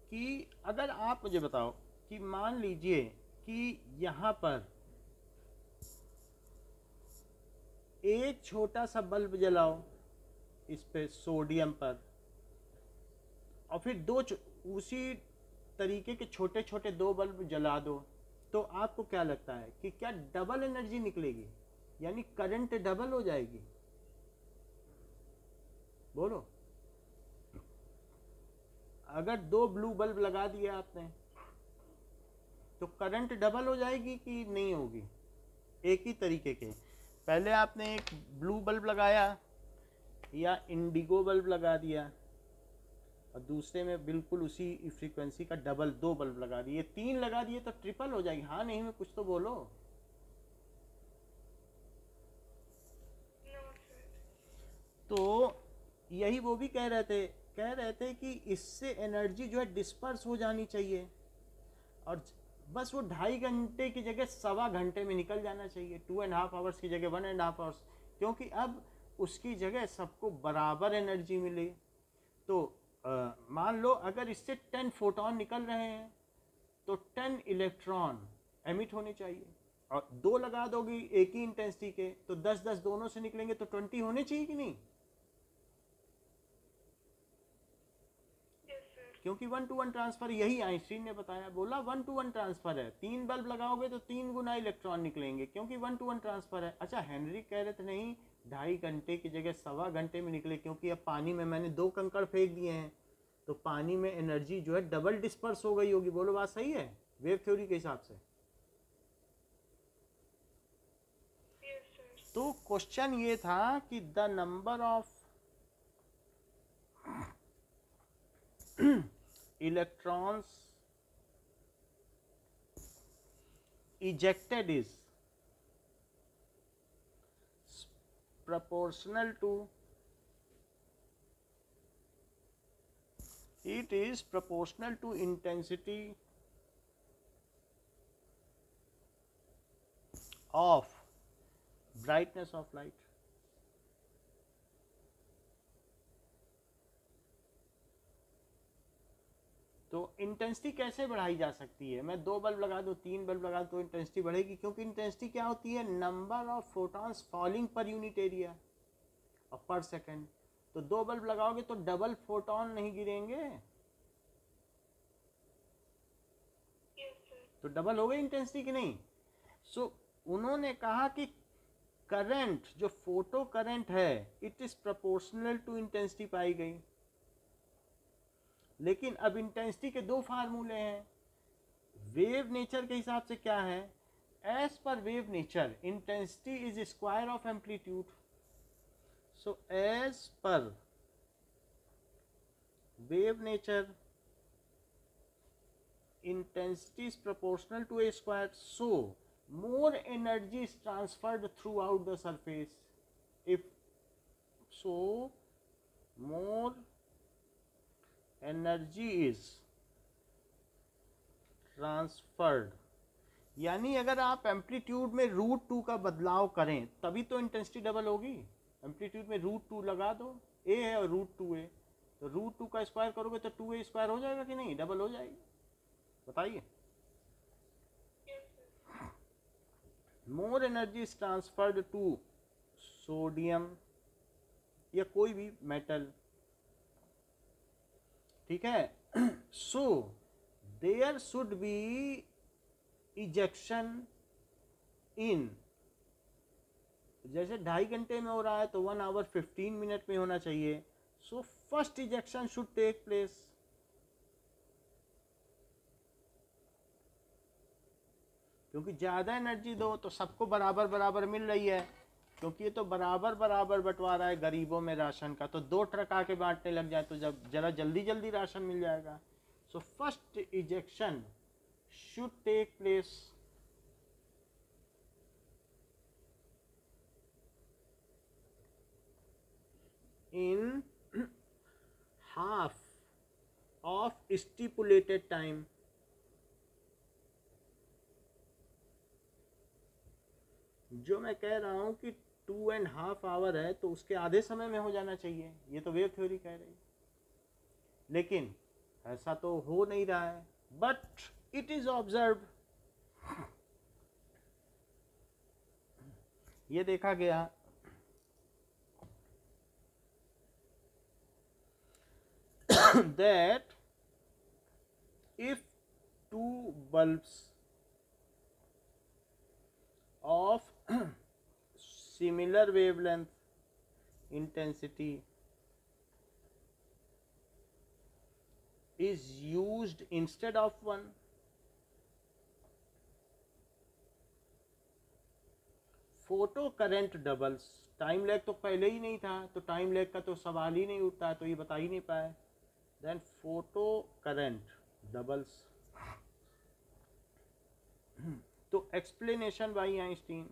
कि अगर आप मुझे बताओ कि मान लीजिए कि यहाँ पर एक छोटा सा बल्ब जलाओ इस पे सोडियम पर। और फिर दो उसी तरीके के छोटे छोटे दो बल्ब जला दो तो आपको क्या लगता है कि क्या डबल एनर्जी निकलेगी? यानी करंट डबल हो जाएगी? बोलो। अगर दो ब्लू बल्ब लगा दिए आपने तो करंट डबल हो जाएगी कि नहीं होगी? एक ही तरीके के। पहले आपने एक ब्लू बल्ब लगाया या इंडिगो बल्ब लगा दिया। और दूसरे में बिल्कुल उसी फ्रीक्वेंसी का डबल दो बल्ब लगा दिए। तीन लगा दिए तो ट्रिपल हो जाएगी। हाँ नहीं में कुछ तो बोलो। तो यही वो भी कह रहे थे। कह रहे थे कि इससे एनर्जी जो है डिस्पर्स हो जानी चाहिए। और बस वो ढाई घंटे की जगह सवा घंटे में निकल जाना चाहिए। टू एंड हाफ़ आवर्स की जगह वन एंड हाफ़ आवर्स क्योंकि अब उसकी जगह सबको बराबर एनर्जी मिले। तो मान लो अगर इससे टेन फोटोन निकल रहे हैं तो टेन इलेक्ट्रॉन एमिट होने चाहिए। और दो लगा दोगी एक ही इंटेंसिटी के तो दस दस दोनों से निकलेंगे तो ट्वेंटी होने चाहिए कि नहीं? क्योंकि वन टू वन ट्रांसफ़र यही आइंस्टीन ने बताया। बोला वन टू वन ट्रांसफ़र है। तीन बल्ब लगाओगे तो तीन गुना इलेक्ट्रॉन निकलेंगे क्योंकि वन टू वन ट्रांसफ़र है। अच्छा हेनरी कह रहे थे नहीं ढाई घंटे की जगह सवा घंटे में निकले, क्योंकि अब पानी में मैंने दो कंकड़ फेंक दिए हैं। तो पानी में एनर्जी जो है डबल डिस्पर्स हो गई होगी। बोलो, बात सही है? वेव थ्योरी के हिसाब से। तो क्वेश्चन ये था कि the number of electrons ejected is proportional to it is proportional to intensity of brightness of light तो इंटेंसिटी कैसे बढ़ाई जा सकती है? मैं दो बल्ब लगा दूँ तीन बल्ब लगा दूँ तो इंटेंसिटी बढ़ेगी क्योंकि इंटेंसिटी क्या होती है? Number of photons falling per unit area और पर सेकंड तो दो बल्ब लगाओगे तो डबल फोटॉन नहीं गिरेंगे। तो डबल हो गई इंटेंसिटी कि नहीं? सो so, उन्होंने कहा कि करंट जो फ़ोटो करंट है it is proportional to intensity पाई गई। लेकिन अब इंटेंसिटी के दो फार्मूले हैं। वेव नेचर के हिसाब से क्या है? As per wave nature intensity is square of amplitude so as per wave nature intensity is proportional to a square so more energy is transferred throughout the surface if so more energy is transferred यानी अगर आप amplitude में root two का बदलाव करें, तभी तो intensity double होगी। एम्पलीट्यूड में रूट टू लगा दो। ए है और रूट टू ए तो रूट टू का स्क्वायर करोगे तो टू ए स्क्वायर हो जाएगा कि नहीं? डबल हो जाएगी। बताइए। More energy is transferred to sodium या कोई भी मेटल ठीक है? So there should be ejection in जैसे ढाई घंटे में हो रहा है तो वन आवर फिफ्टीन मिनट में होना चाहिए। So first ejection should take place क्योंकि ज़्यादा एनर्जी दो तो सबको बराबर बराबर मिल रही है। क्योंकि ये तो बराबर बराबर बंटवारा है गरीबों में राशन का। तो दो ट्रक आके बांटने लग जाए तो जब जरा जल्दी जल्दी राशन मिल जाएगा। So first ejection should take place in half of stipulated time. जो मैं कह रहा हूँ कि टू एंड हाफ़ आवर है तो उसके आधे समय में हो जाना चाहिए। ये तो वेव थ्योरी कह रही लेकिन ऐसा तो हो नहीं रहा है बट इट इज़ ऑब्ज़र्व ये देखा गया। That if two bulbs of similar wavelength intensity is use instead of one photo current doubles time lag तो पहले ही नहीं था तो टाइम लैग का तो सवाल ही नहीं उठता तो ये बता ही नहीं पाए। देन फ़ोटो करेंट डबल्स तो explanation by Einstein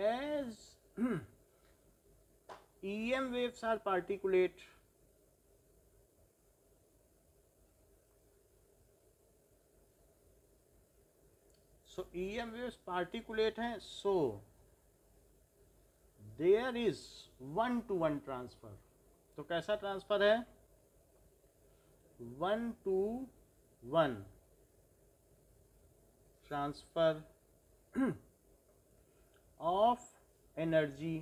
as EM waves are particulate so EM waves particulate हैं so there is one to one transfer तो कैसा ट्रांसफ़र है one to one transfer energy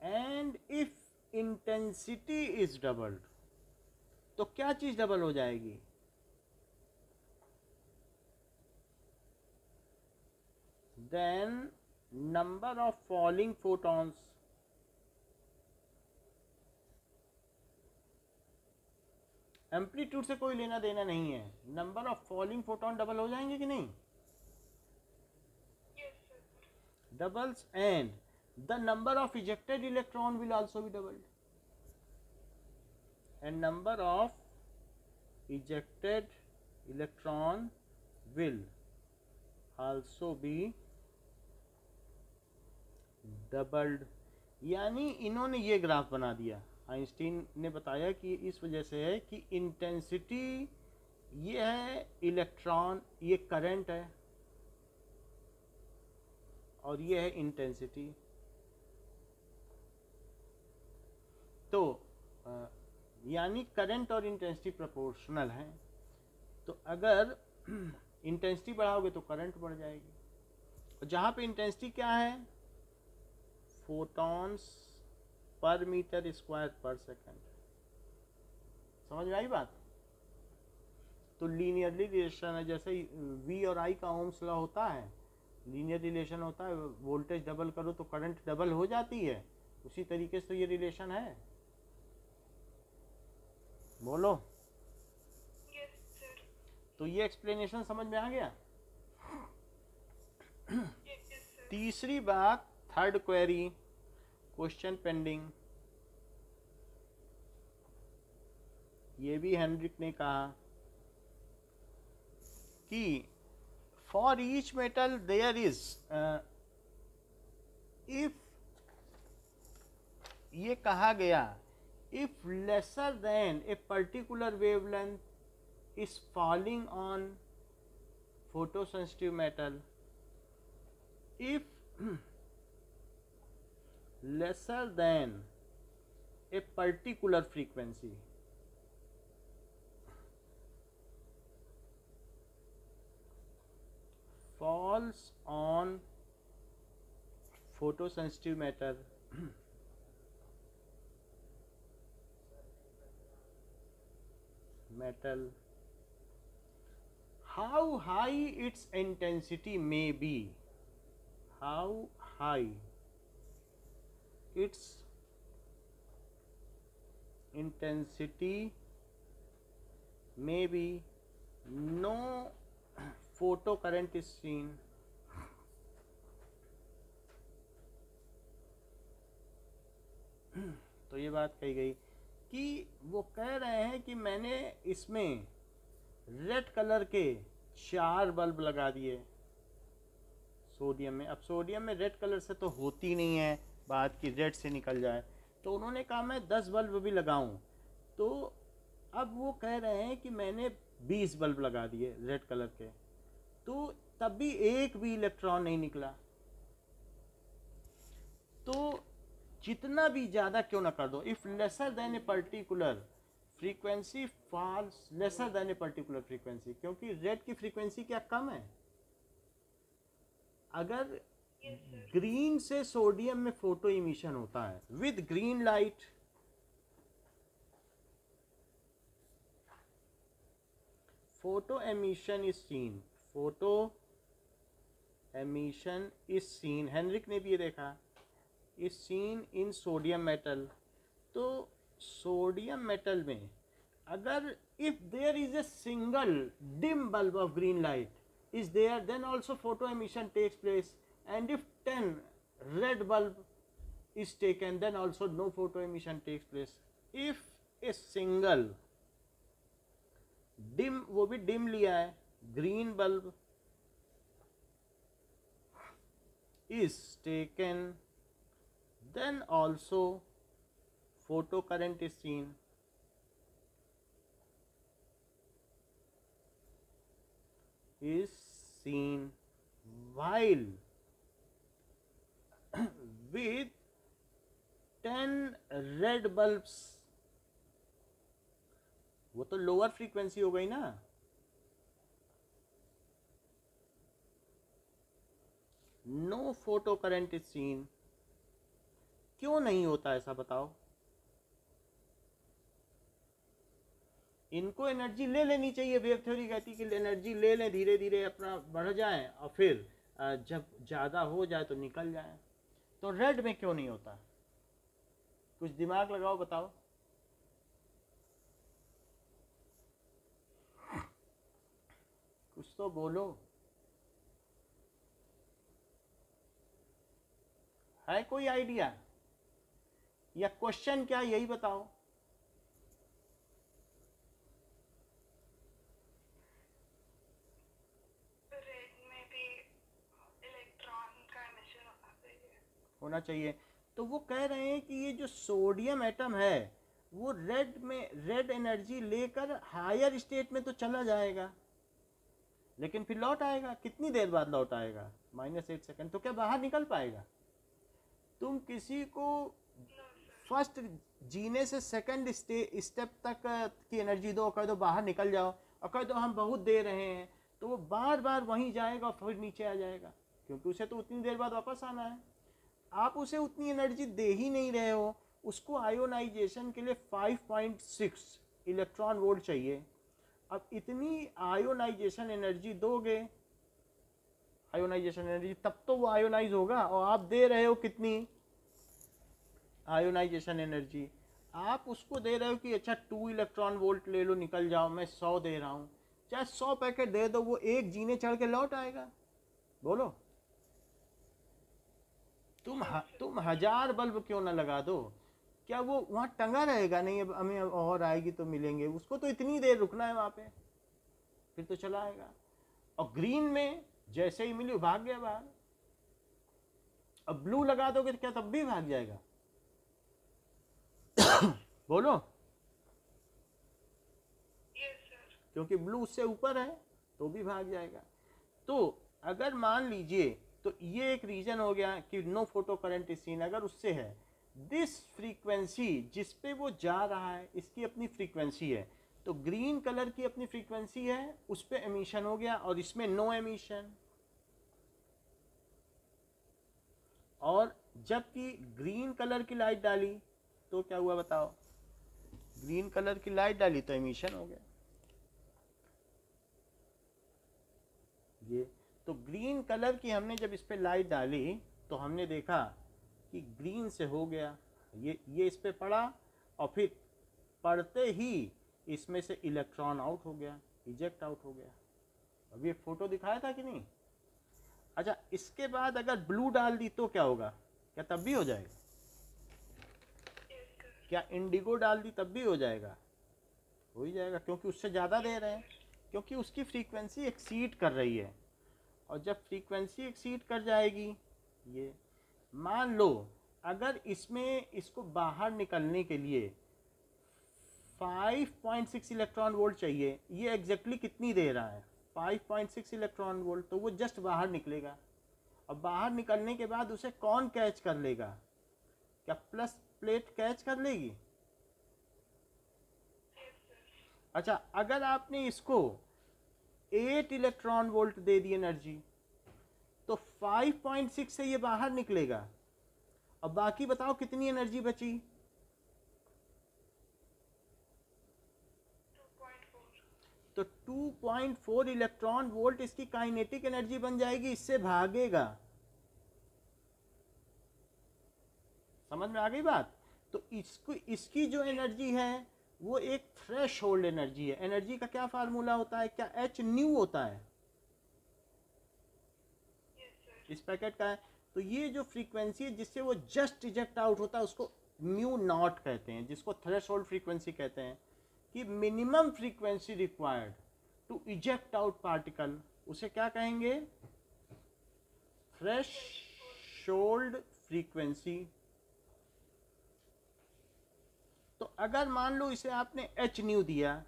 and if intensity is doubled तो क्या चीज़ double हो जाएगी then number of falling photons amplitude से कोई लेना देना नहीं है number of falling photon double हो जाएँगे कि नहीं Yes, sir. Doubles and the number of ejected electron will also be doubled and number of ejected electron will also be doubled यानी इन्होंने ये ग्राफ बना दिया आइंस्टीन ने बताया कि इस वजह से है कि इंटेंसिटी ये है इलेक्ट्रॉन ये करंट है और ये है इंटेंसिटी तो यानी करंट और इंटेंसिटी प्रोपोर्शनल हैं. तो अगर इंटेंसिटी बढ़ाओगे तो करंट बढ़ जाएगी. और जहाँ पे इंटेंसिटी क्या है? Photons per metre square per second समझ में आई बात? तो लीनियरली रिलेशन है, जैसे वी और आई का ओम्स लॉ होता है लीनियर रिलेशन होता है वोल्टेज डबल करो तो करंट डबल हो जाती है। उसी तरीके से तो ये रिलेशन है। बोलो। Yes, तो ये एक्सप्लेनेशन समझ में आ गया? Yes, तीसरी बात थर्ड क्वेरी क्वेश्चन पेंडिंग ये भी हेनरिक ने कहा कि for each metal there is if ये कहा गया if lesser than a particular wavelength is falling on photosensitive metal if lesser than a particular frequency falls on photosensitive matter. Metal. How high its intensity may be. How high its intensity may be. No photocurrent is seen तो ये बात कही गई कि वो कह रहे हैं कि मैंने इसमें रेड कलर के चार बल्ब लगा दिए। सोडियम में। अब सोडियम में रेड कलर से तो होती नहीं है बात की रेड से निकल जाए। तो उन्होंने कहा, मैं दस बल्ब भी लगाऊँ। तो अब वो कह रहे हैं कि मैंने बीस बल्ब लगा दिए रेड कलर के। तो तब भी एक भी इलेक्ट्रॉन नहीं निकला। तो जितना भी ज़्यादा क्यों ना कर दो? If lesser than a particular frequency falls lesser than a particular frequency क्योंकि रेड की फ्रीक्वेंसी क्या कम है? अगर ग्रीन से सोडियम में फ़ोटो इमिशन होता है with green light photo emission is seen photo emission is seen, Heinrich ने भी ये देखा, is seen in sodium metal. तो सोडियम मेटल में अगर if there is a single dim bulb of green light is there then also photo emission takes place and if ten red bulb is taken then also no photo emission takes place if a single dim वो भी dim लिया है green bulb is taken then also photo current is seen is seen while with 10 red bulbs वो तो lower frequency हो गई ना no photo current is seen. क्यों नहीं होता ऐसा बताओ? इनको एनर्जी ले लेनी चाहिए, वेव थ्योरी कहती कि एनर्जी ले लें धीरे धीरे अपना बढ़ जाए और फिर जब ज़्यादा हो जाए तो निकल जाए। तो रेड में क्यों नहीं होता? कुछ दिमाग लगाओ, बताओ। कुछ तो बोलो। है कोई आइडिया? या क्वेश्चन क्या यही बताओ। रेड में भी इलेक्ट्रॉन का एमिशन होना चाहिए। होना चाहिए। तो वो कह रहे हैं कि ये जो सोडियम एटम है वो रेड में रेड एनर्जी लेकर हायर स्टेट में तो चला जाएगा। लेकिन फिर लौट आएगा। कितनी देर बाद लौट आएगा? माइनस एट सेकेंड तो क्या बाहर निकल पाएगा? तुम किसी को फ़र्स्ट जीने से सेकंड स्टेप तक की एनर्जी दो, कह दो बाहर निकल जाओ, और कह दो हम बहुत दे रहे हैं तो वो बार बार वहीं जाएगा और फिर नीचे आ जाएगा, क्योंकि उसे तो उतनी देर बाद वापस आना है। आप उसे उतनी एनर्जी दे ही नहीं रहे हो, उसको आयोनाइजेशन के लिए 5.6 इलेक्ट्रॉन वोल्ट चाहिए। अब इतनी आयोनाइजेशन एनर्जी दोगे आयोनाइजेशन एनर्जी तब तो वो आयोनाइज होगा। और आप दे रहे हो कितनी? Ionization energy. आप उसको दे रहे हो कि अच्छा टू इलेक्ट्रॉन वोल्ट ले लो निकल जाओ मैं सौ दे रहा हूँ। चाहे सौ पैकेट दे दो वो एक जीने चढ़ के लौट आएगा। बोलो। तुम ह, तुम हज़ार बल्ब क्यों ना लगा दो? क्या वो वहाँ टंगा रहेगा? नहीं अब हमें और आएगी तो मिलेंगे। उसको तो इतनी देर रुकना है वहाँ पे। फिर तो चला आएगा। और ग्रीन में जैसे ही मिली भाग गया बाहर। अब ब्लू लगा दोगे तो क्या तब भी भाग जाएगा? बोलो। क्योंकि ब्लू उससे ऊपर है तो भी भाग जाएगा। तो अगर मान लीजिए तो ये एक रीजन हो गया कि नो फ़ोटो करंट सीन अगर उससे है। दिस फ्रीक्वेंसी जिस पे वो जा रहा है इसकी अपनी फ्रीक्वेंसी है। तो ग्रीन कलर की अपनी फ्रीक्वेंसी है उस पर एमिशन हो गया और इसमें नो एमिशन और जबकि ग्रीन कलर की लाइट डाली तो क्या हुआ बताओ? ग्रीन कलर की लाइट डाली तो एमिशन हो गया। ये तो ग्रीन कलर की हमने जब इस पर लाइट डाली तो हमने देखा कि ग्रीन से हो गया। ये ये इस पर पड़ा और फिर पड़ते ही इसमें से इलेक्ट्रॉन आउट हो गया इजेक्ट आउट हो गया। अभी एक फ़ोटो दिखाया था कि नहीं? अच्छा इसके बाद अगर ब्लू डाल दी तो क्या होगा? क्या तब भी हो जाएगा? क्या इंडिगो डाल दी तब भी हो जाएगा? हो ही जाएगा, क्योंकि उससे ज़्यादा दे रहे हैं, क्योंकि उसकी फ्रीक्वेंसी एक्सीड कर रही है। और जब फ्रीक्वेंसी एक्सीड कर जाएगी, ये, मान लो, अगर इसमें इसको बाहर निकलने के लिए 5.6 इलेक्ट्रॉन वोल्ट चाहिए, ये एग्जैक्टली exactly कितनी दे रहा है? 5.6 इलेक्ट्रॉन वोल्ट तो वो जस्ट बाहर निकलेगा। और बाहर निकलने के बाद उसे कौन कैच कर लेगा? क्या प्लस प्लेट कैच कर लेगी? अच्छा अगर आपने इसको 8 इलेक्ट्रॉन वोल्ट दे दी एनर्जी तो 5.6 से ये बाहर निकलेगा। अब बाकी बताओ कितनी एनर्जी बची टू पॉइंट फोर तो 2.4 इलेक्ट्रॉन वोल्ट इसकी काइनेटिक एनर्जी बन जाएगी, इससे भागेगा। समझ में आ गई बात? तो इसको, इसकी जो एनर्जी है, वो एक थ्रेश होल्ड एनर्जी है। एनर्जी का क्या फार्मूला होता है? क्या एच न्यू होता है? सर इस पैकेट का है। तो ये जो फ्रीक्वेंसी है, जिससे वो जस्ट इजेक्ट आउट होता है, उसको म्यू नॉट कहते हैं, जिसको थ्रेश होल्ड फ्रीक्वेंसी कहते हैं। कि minimum frequency required to eject out particle उसे क्या कहेंगे? थ्रेश होल्ड फ्रीक्वेंसी तो अगर मान लो इसे आपने एच न्यू दिया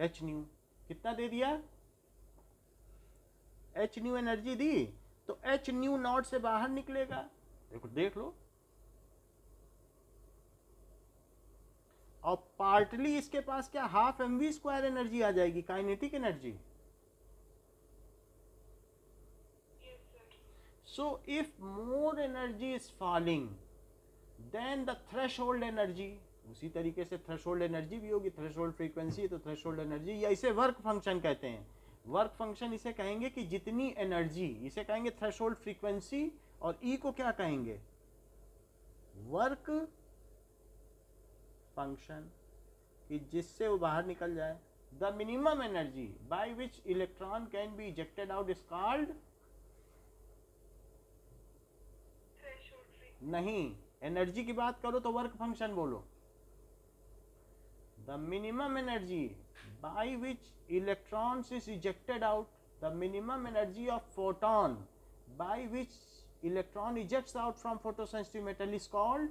एच न्यू कितना दे दिया? एच न्यू एनर्जी दी तो एच न्यू नॉट से बाहर निकलेगा। देखो, देख लो। और पार्टली इसके पास क्या half m v square energy आ जाएगी kinetic energy sir so, if more energy is falling, then the threshold energy, उसी तरीके से थ्रेशोल्ड एनर्जी भी होगी थ्रेशोल्ड फ्रीक्वेंसी तो थ्रेशोल्ड एनर्जी या इसे वर्क फ़ंक्शन कहते हैं। वर्क फ़ंक्शन इसे कहेंगे कि जितनी एनर्जी इसे कहेंगे थ्रेशोल्ड फ्रीक्वेंसी और ई e को क्या कहेंगे? वर्क फ़ंक्शन कि जिससे वो बाहर निकल जाए। The minimum energy by which electron can be ejected out is called नहीं एनर्जी की बात करो तो वर्क फ़ंक्शन बोलो। The minimum energy by which electrons is ejected out the minimum energy of photon by which electron ejects out from photosensitive metal is called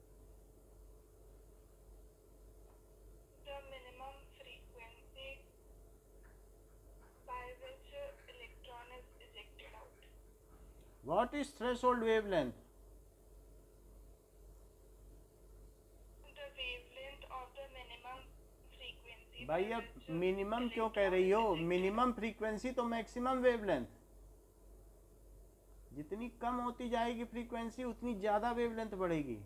What is threshold wavelength? The wavelength of the minimum frequency. भाई अब minimum क्यों कह रही हो minimum frequency तो maximum wavelength जितनी कम होती जाएगी फ्रीक्वेंसी उतनी ज़्यादा वेवलेंथ बढ़ेगी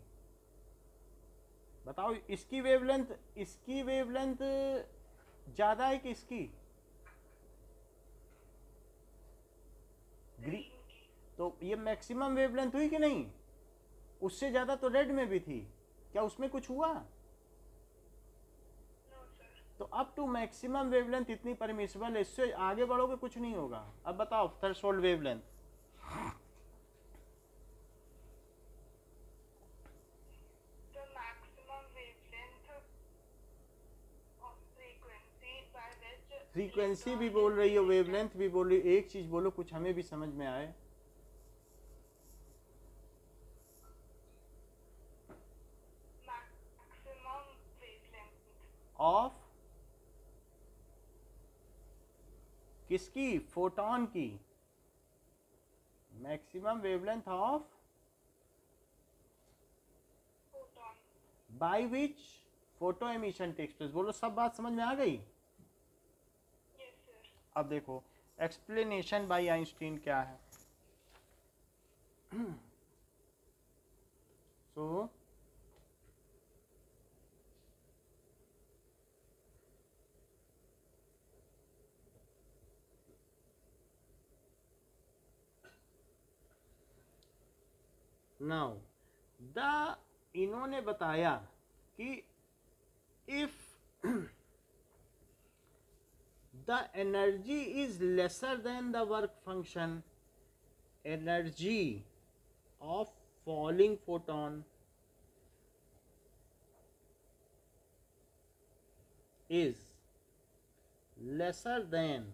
बताओ इसकी वेवलेंथ इसकी वेवलेंथ ज़्यादा है कि इसकी ग्री तो ये मैक्सिमम वेवलेंथ हुई कि नहीं? उससे ज़्यादा तो रेड में भी थी। क्या उसमें कुछ हुआ? तो अप टू मैक्सिमम वेवलेंथ इतनी परमिसिबल है इससे आगे बढ़ोगे कुछ नहीं होगा। अब बताओ wavelength frequency by which frequency भी बोल रही हो वेवलेंथ भी बोल रही हो एक चीज़ बोलो कुछ हमें भी समझ में आए maximum wavelength ऑफ़ किसकी? फोटोन की। Maximum wavelength of by which photo emission takes place. बोलो, सब बात समझ में आ गई? yes अब देखो, एक्सप्लेनेशन बाय आइंस्टीन क्या है? सो नाउ द इन्होंने बताया कि if the energy is lesser than the work function energy of falling photon is lesser than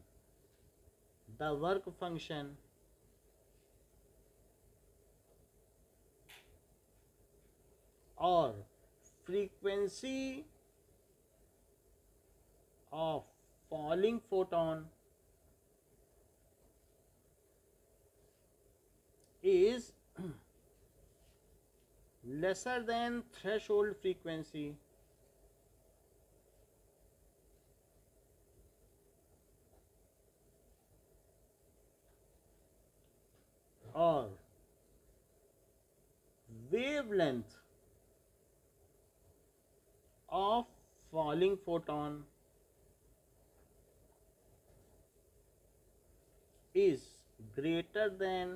the work function or frequency of falling photon is lesser than threshold frequency. Or wavelength of falling photon is greater than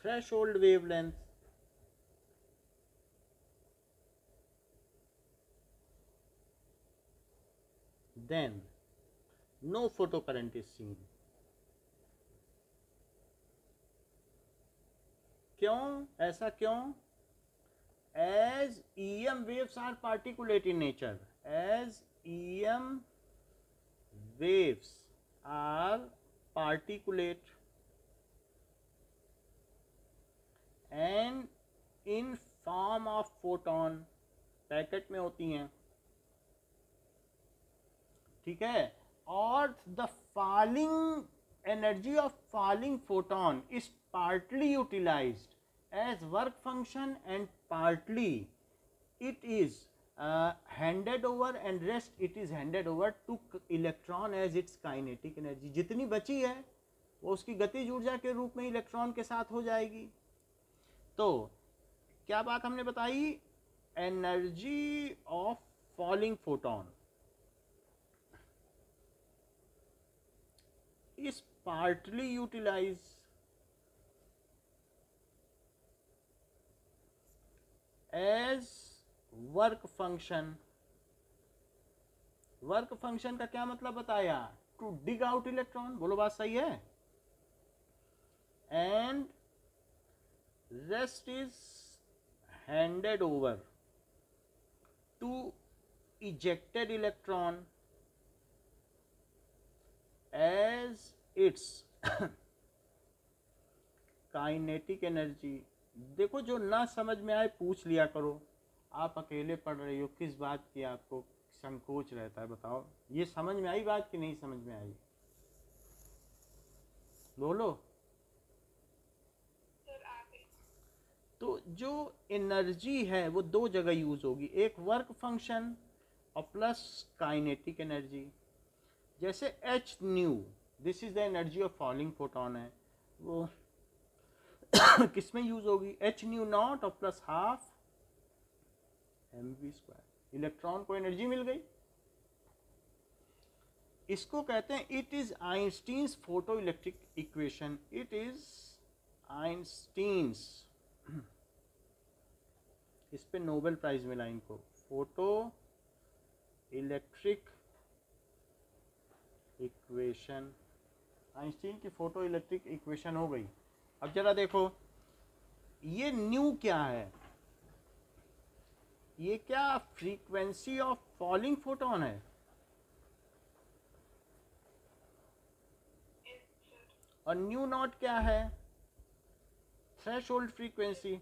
threshold wavelength then no photocurrent is seen क्यों ऐसा क्यों as em waves are particulate in nature as em waves are particulate and in form of photon packet में होती हैं ठीक है और the falling energy of falling photon is partly utilized as work function and partly it is uh, handed over and rest it is handed over to electron as its kinetic energy जितनी बची है वो उसकी गतिज ऊर्जा के रूप में इलेक्ट्रॉन के साथ हो जाएगी तो क्या बात हमने बताई energy of falling photon is partly utilized as work function work function का क्या मतलब बताया? टू डिग आउट इलेक्ट्रॉन बोलो बात सही है। And rest is handed over to ejected electron as its kinetic energy देखो जो ना समझ में आए पूछ लिया करो। आप अकेले पढ़ रही हो किस बात की आपको संकोच रहता है बताओ। ये समझ में आई बात कि नहीं समझ में आई? बोलो। तो जो एनर्जी है वो दो जगह यूज़ होगी। एक वर्क फ़ंक्शन और प्लस काइनेटिक एनर्जी। जैसे h nu this is the energy of falling photon है। वो किसमें यूज़ होगी? एच न्यू नॉट और plus half m v square electron को एनर्जी मिल गई। इसको कहते हैं it is Einstein's photo electric equation it is Einstein's इस पे नोबेल प्राइज मिला इनको। फ़ोटो इलेक्ट्रिक इक्वेशन आइंस्टीन की फ़ोटो इलेक्ट्रिक इक्वेशन हो गई। अब जरा देखो, ये न्यू क्या है? ये क्या फ्रीक्वेंसी ऑफ़ फॉलिंग फोटोन है? और न्यू नॉट क्या है? थ्रेश होल्ड फ्रीक्वेंसी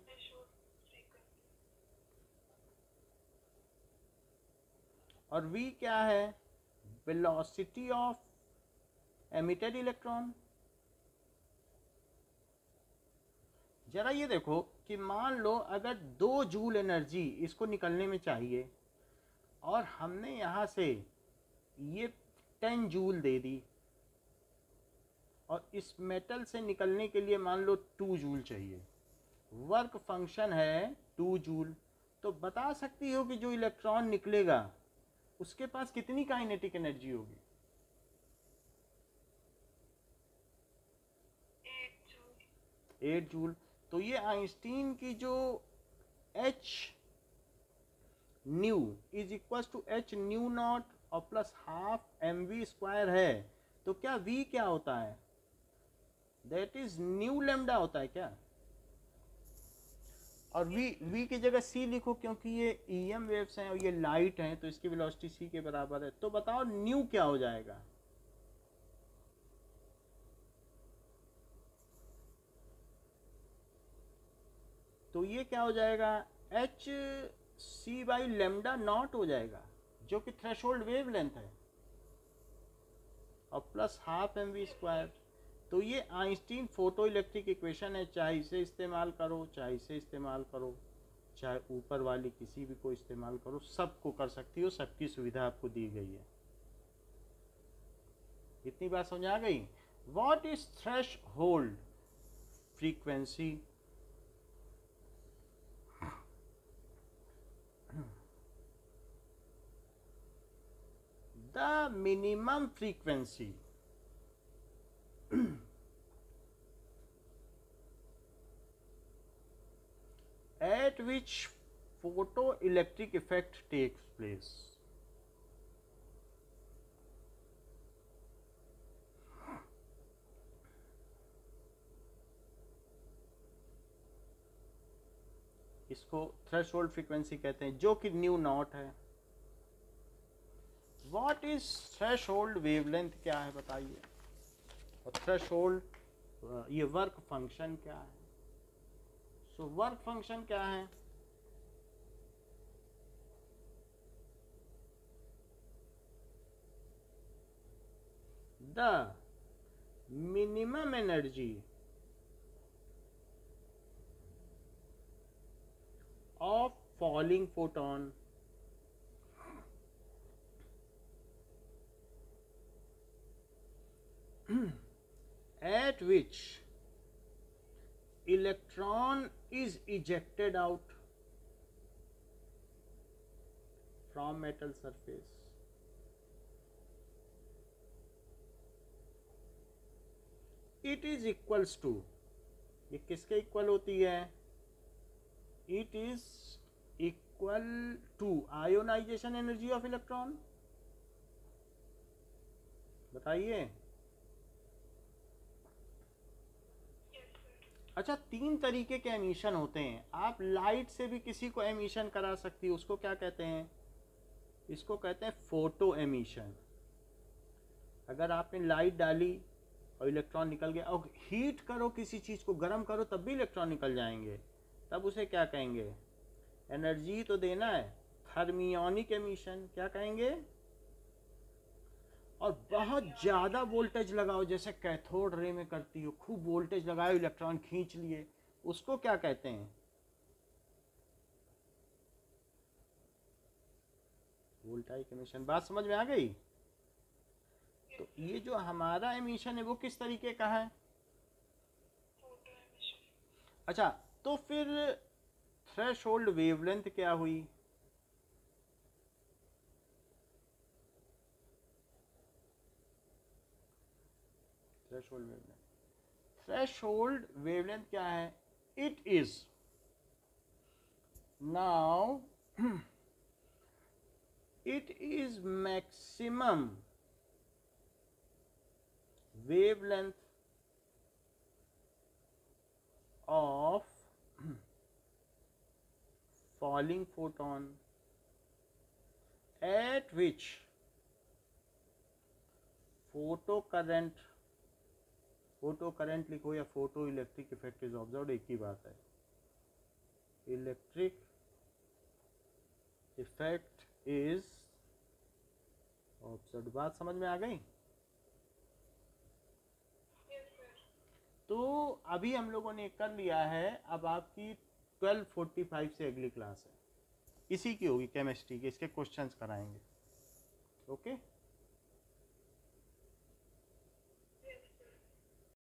और वी क्या है? वेलोसिटी ऑफ़ एमिटेड इलेक्ट्रॉन जरा ये देखो कि मान लो अगर दो जूल एनर्जी इसको निकलने में चाहिए और हमने यहाँ से ये टेन जूल दे दी और इस मेटल से निकलने के लिए मान लो टू जूल चाहिए। वर्क फ़ंक्शन है टू जूल। तो बता सकती हो कि जो इलेक्ट्रॉन निकलेगा उसके पास कितनी काइनेटिक एनर्जी होगी? Eight joule. तो ये आइंस्टीन की जो h nu is equal to h nu not और plus half m v square है तो क्या वी क्या होता है? दैट इज़ न्यू लेमडा होता है क्या? और v v की जगह c लिखो क्योंकि ये ई एम वेव्स हैं और ये लाइट हैं तो इसकी वेलोसिटी c के बराबर है। तो बताओ न्यू क्या हो जाएगा? तो ये क्या हो जाएगा? H c by lambda not हो जाएगा, जो कि थ्रेश होल्ड वेव लेंथ है। और plus half m v square तो ये आइंस्टीन फ़ोटो इलेक्ट्रिक इक्वेशन है, चाहे इसे इस्तेमाल करो, चाहे इसे इस्तेमाल करो, चाहे ऊपर वाली किसी भी को इस्तेमाल करो, सबको कर सकती हो, सबकी सुविधा आपको दी गई है। इतनी बात समझ आ गई? What is threshold frequency the minimum frequency. At which photo electric effect takes place इसको थ्रेश फ्रीक्वेंसी कहते हैं, जो कि न्यू नॉट है। What is threshold wavelength क्या है बताइए? और थ्रेश होल्ड ये वर्क फ़ंक्शन क्या है? सो वर्क फ़ंक्शन क्या है? The minimum energy of falling photon at which electron is ejected out from metal surface it is equals to ये किसके इक्वल होती है it is equal to ionization energy of electron बताइए Yes, sir. अच्छा तीन तरीके के एमिशन होते हैं। आप लाइट से भी किसी को एमिशन करा सकती हो, उसको क्या कहते हैं? इसको कहते हैं फ़ोटो एमिशन अगर आपने लाइट डाली और इलेक्ट्रॉन निकल गया, और हीट करो किसी चीज़ को, गर्म करो, तब भी इलेक्ट्रॉन निकल जाएँगे। तब उसे क्या कहेंगे? एनर्जी तो देना है। थर्मियोनिक एमिशन क्या कहेंगे? और बहुत ज़्यादा वोल्टेज लगाओ जैसे कैथोड रे में करती हो खूब वोल्टेज लगाओ इलेक्ट्रॉन खींच लिए उसको क्या कहते हैं? वोल्टाइक एमिशन बात समझ में आ गई? तो ये जो हमारा एमिशन है वो किस तरीके का है? अच्छा तो फिर थ्रेश होल्ड वेवलेंथ क्या हुई? Threshold wavelength threshold wavelength क्या है? It is now it is maximum wavelength of falling photon at which photo current photo current लिखो या photo electric effect is observe एक ही बात है। इलेक्ट्रिक इफ़ेक्ट इज़ ऑब्ज़र्व बात समझ में आ गई? तो अभी हम लोगों ने कर लिया है अब आपकी 1245 से अगली क्लास है। इसी की होगी केमिस्ट्री की इसके क्वेश्चंस कराएँगे। ओके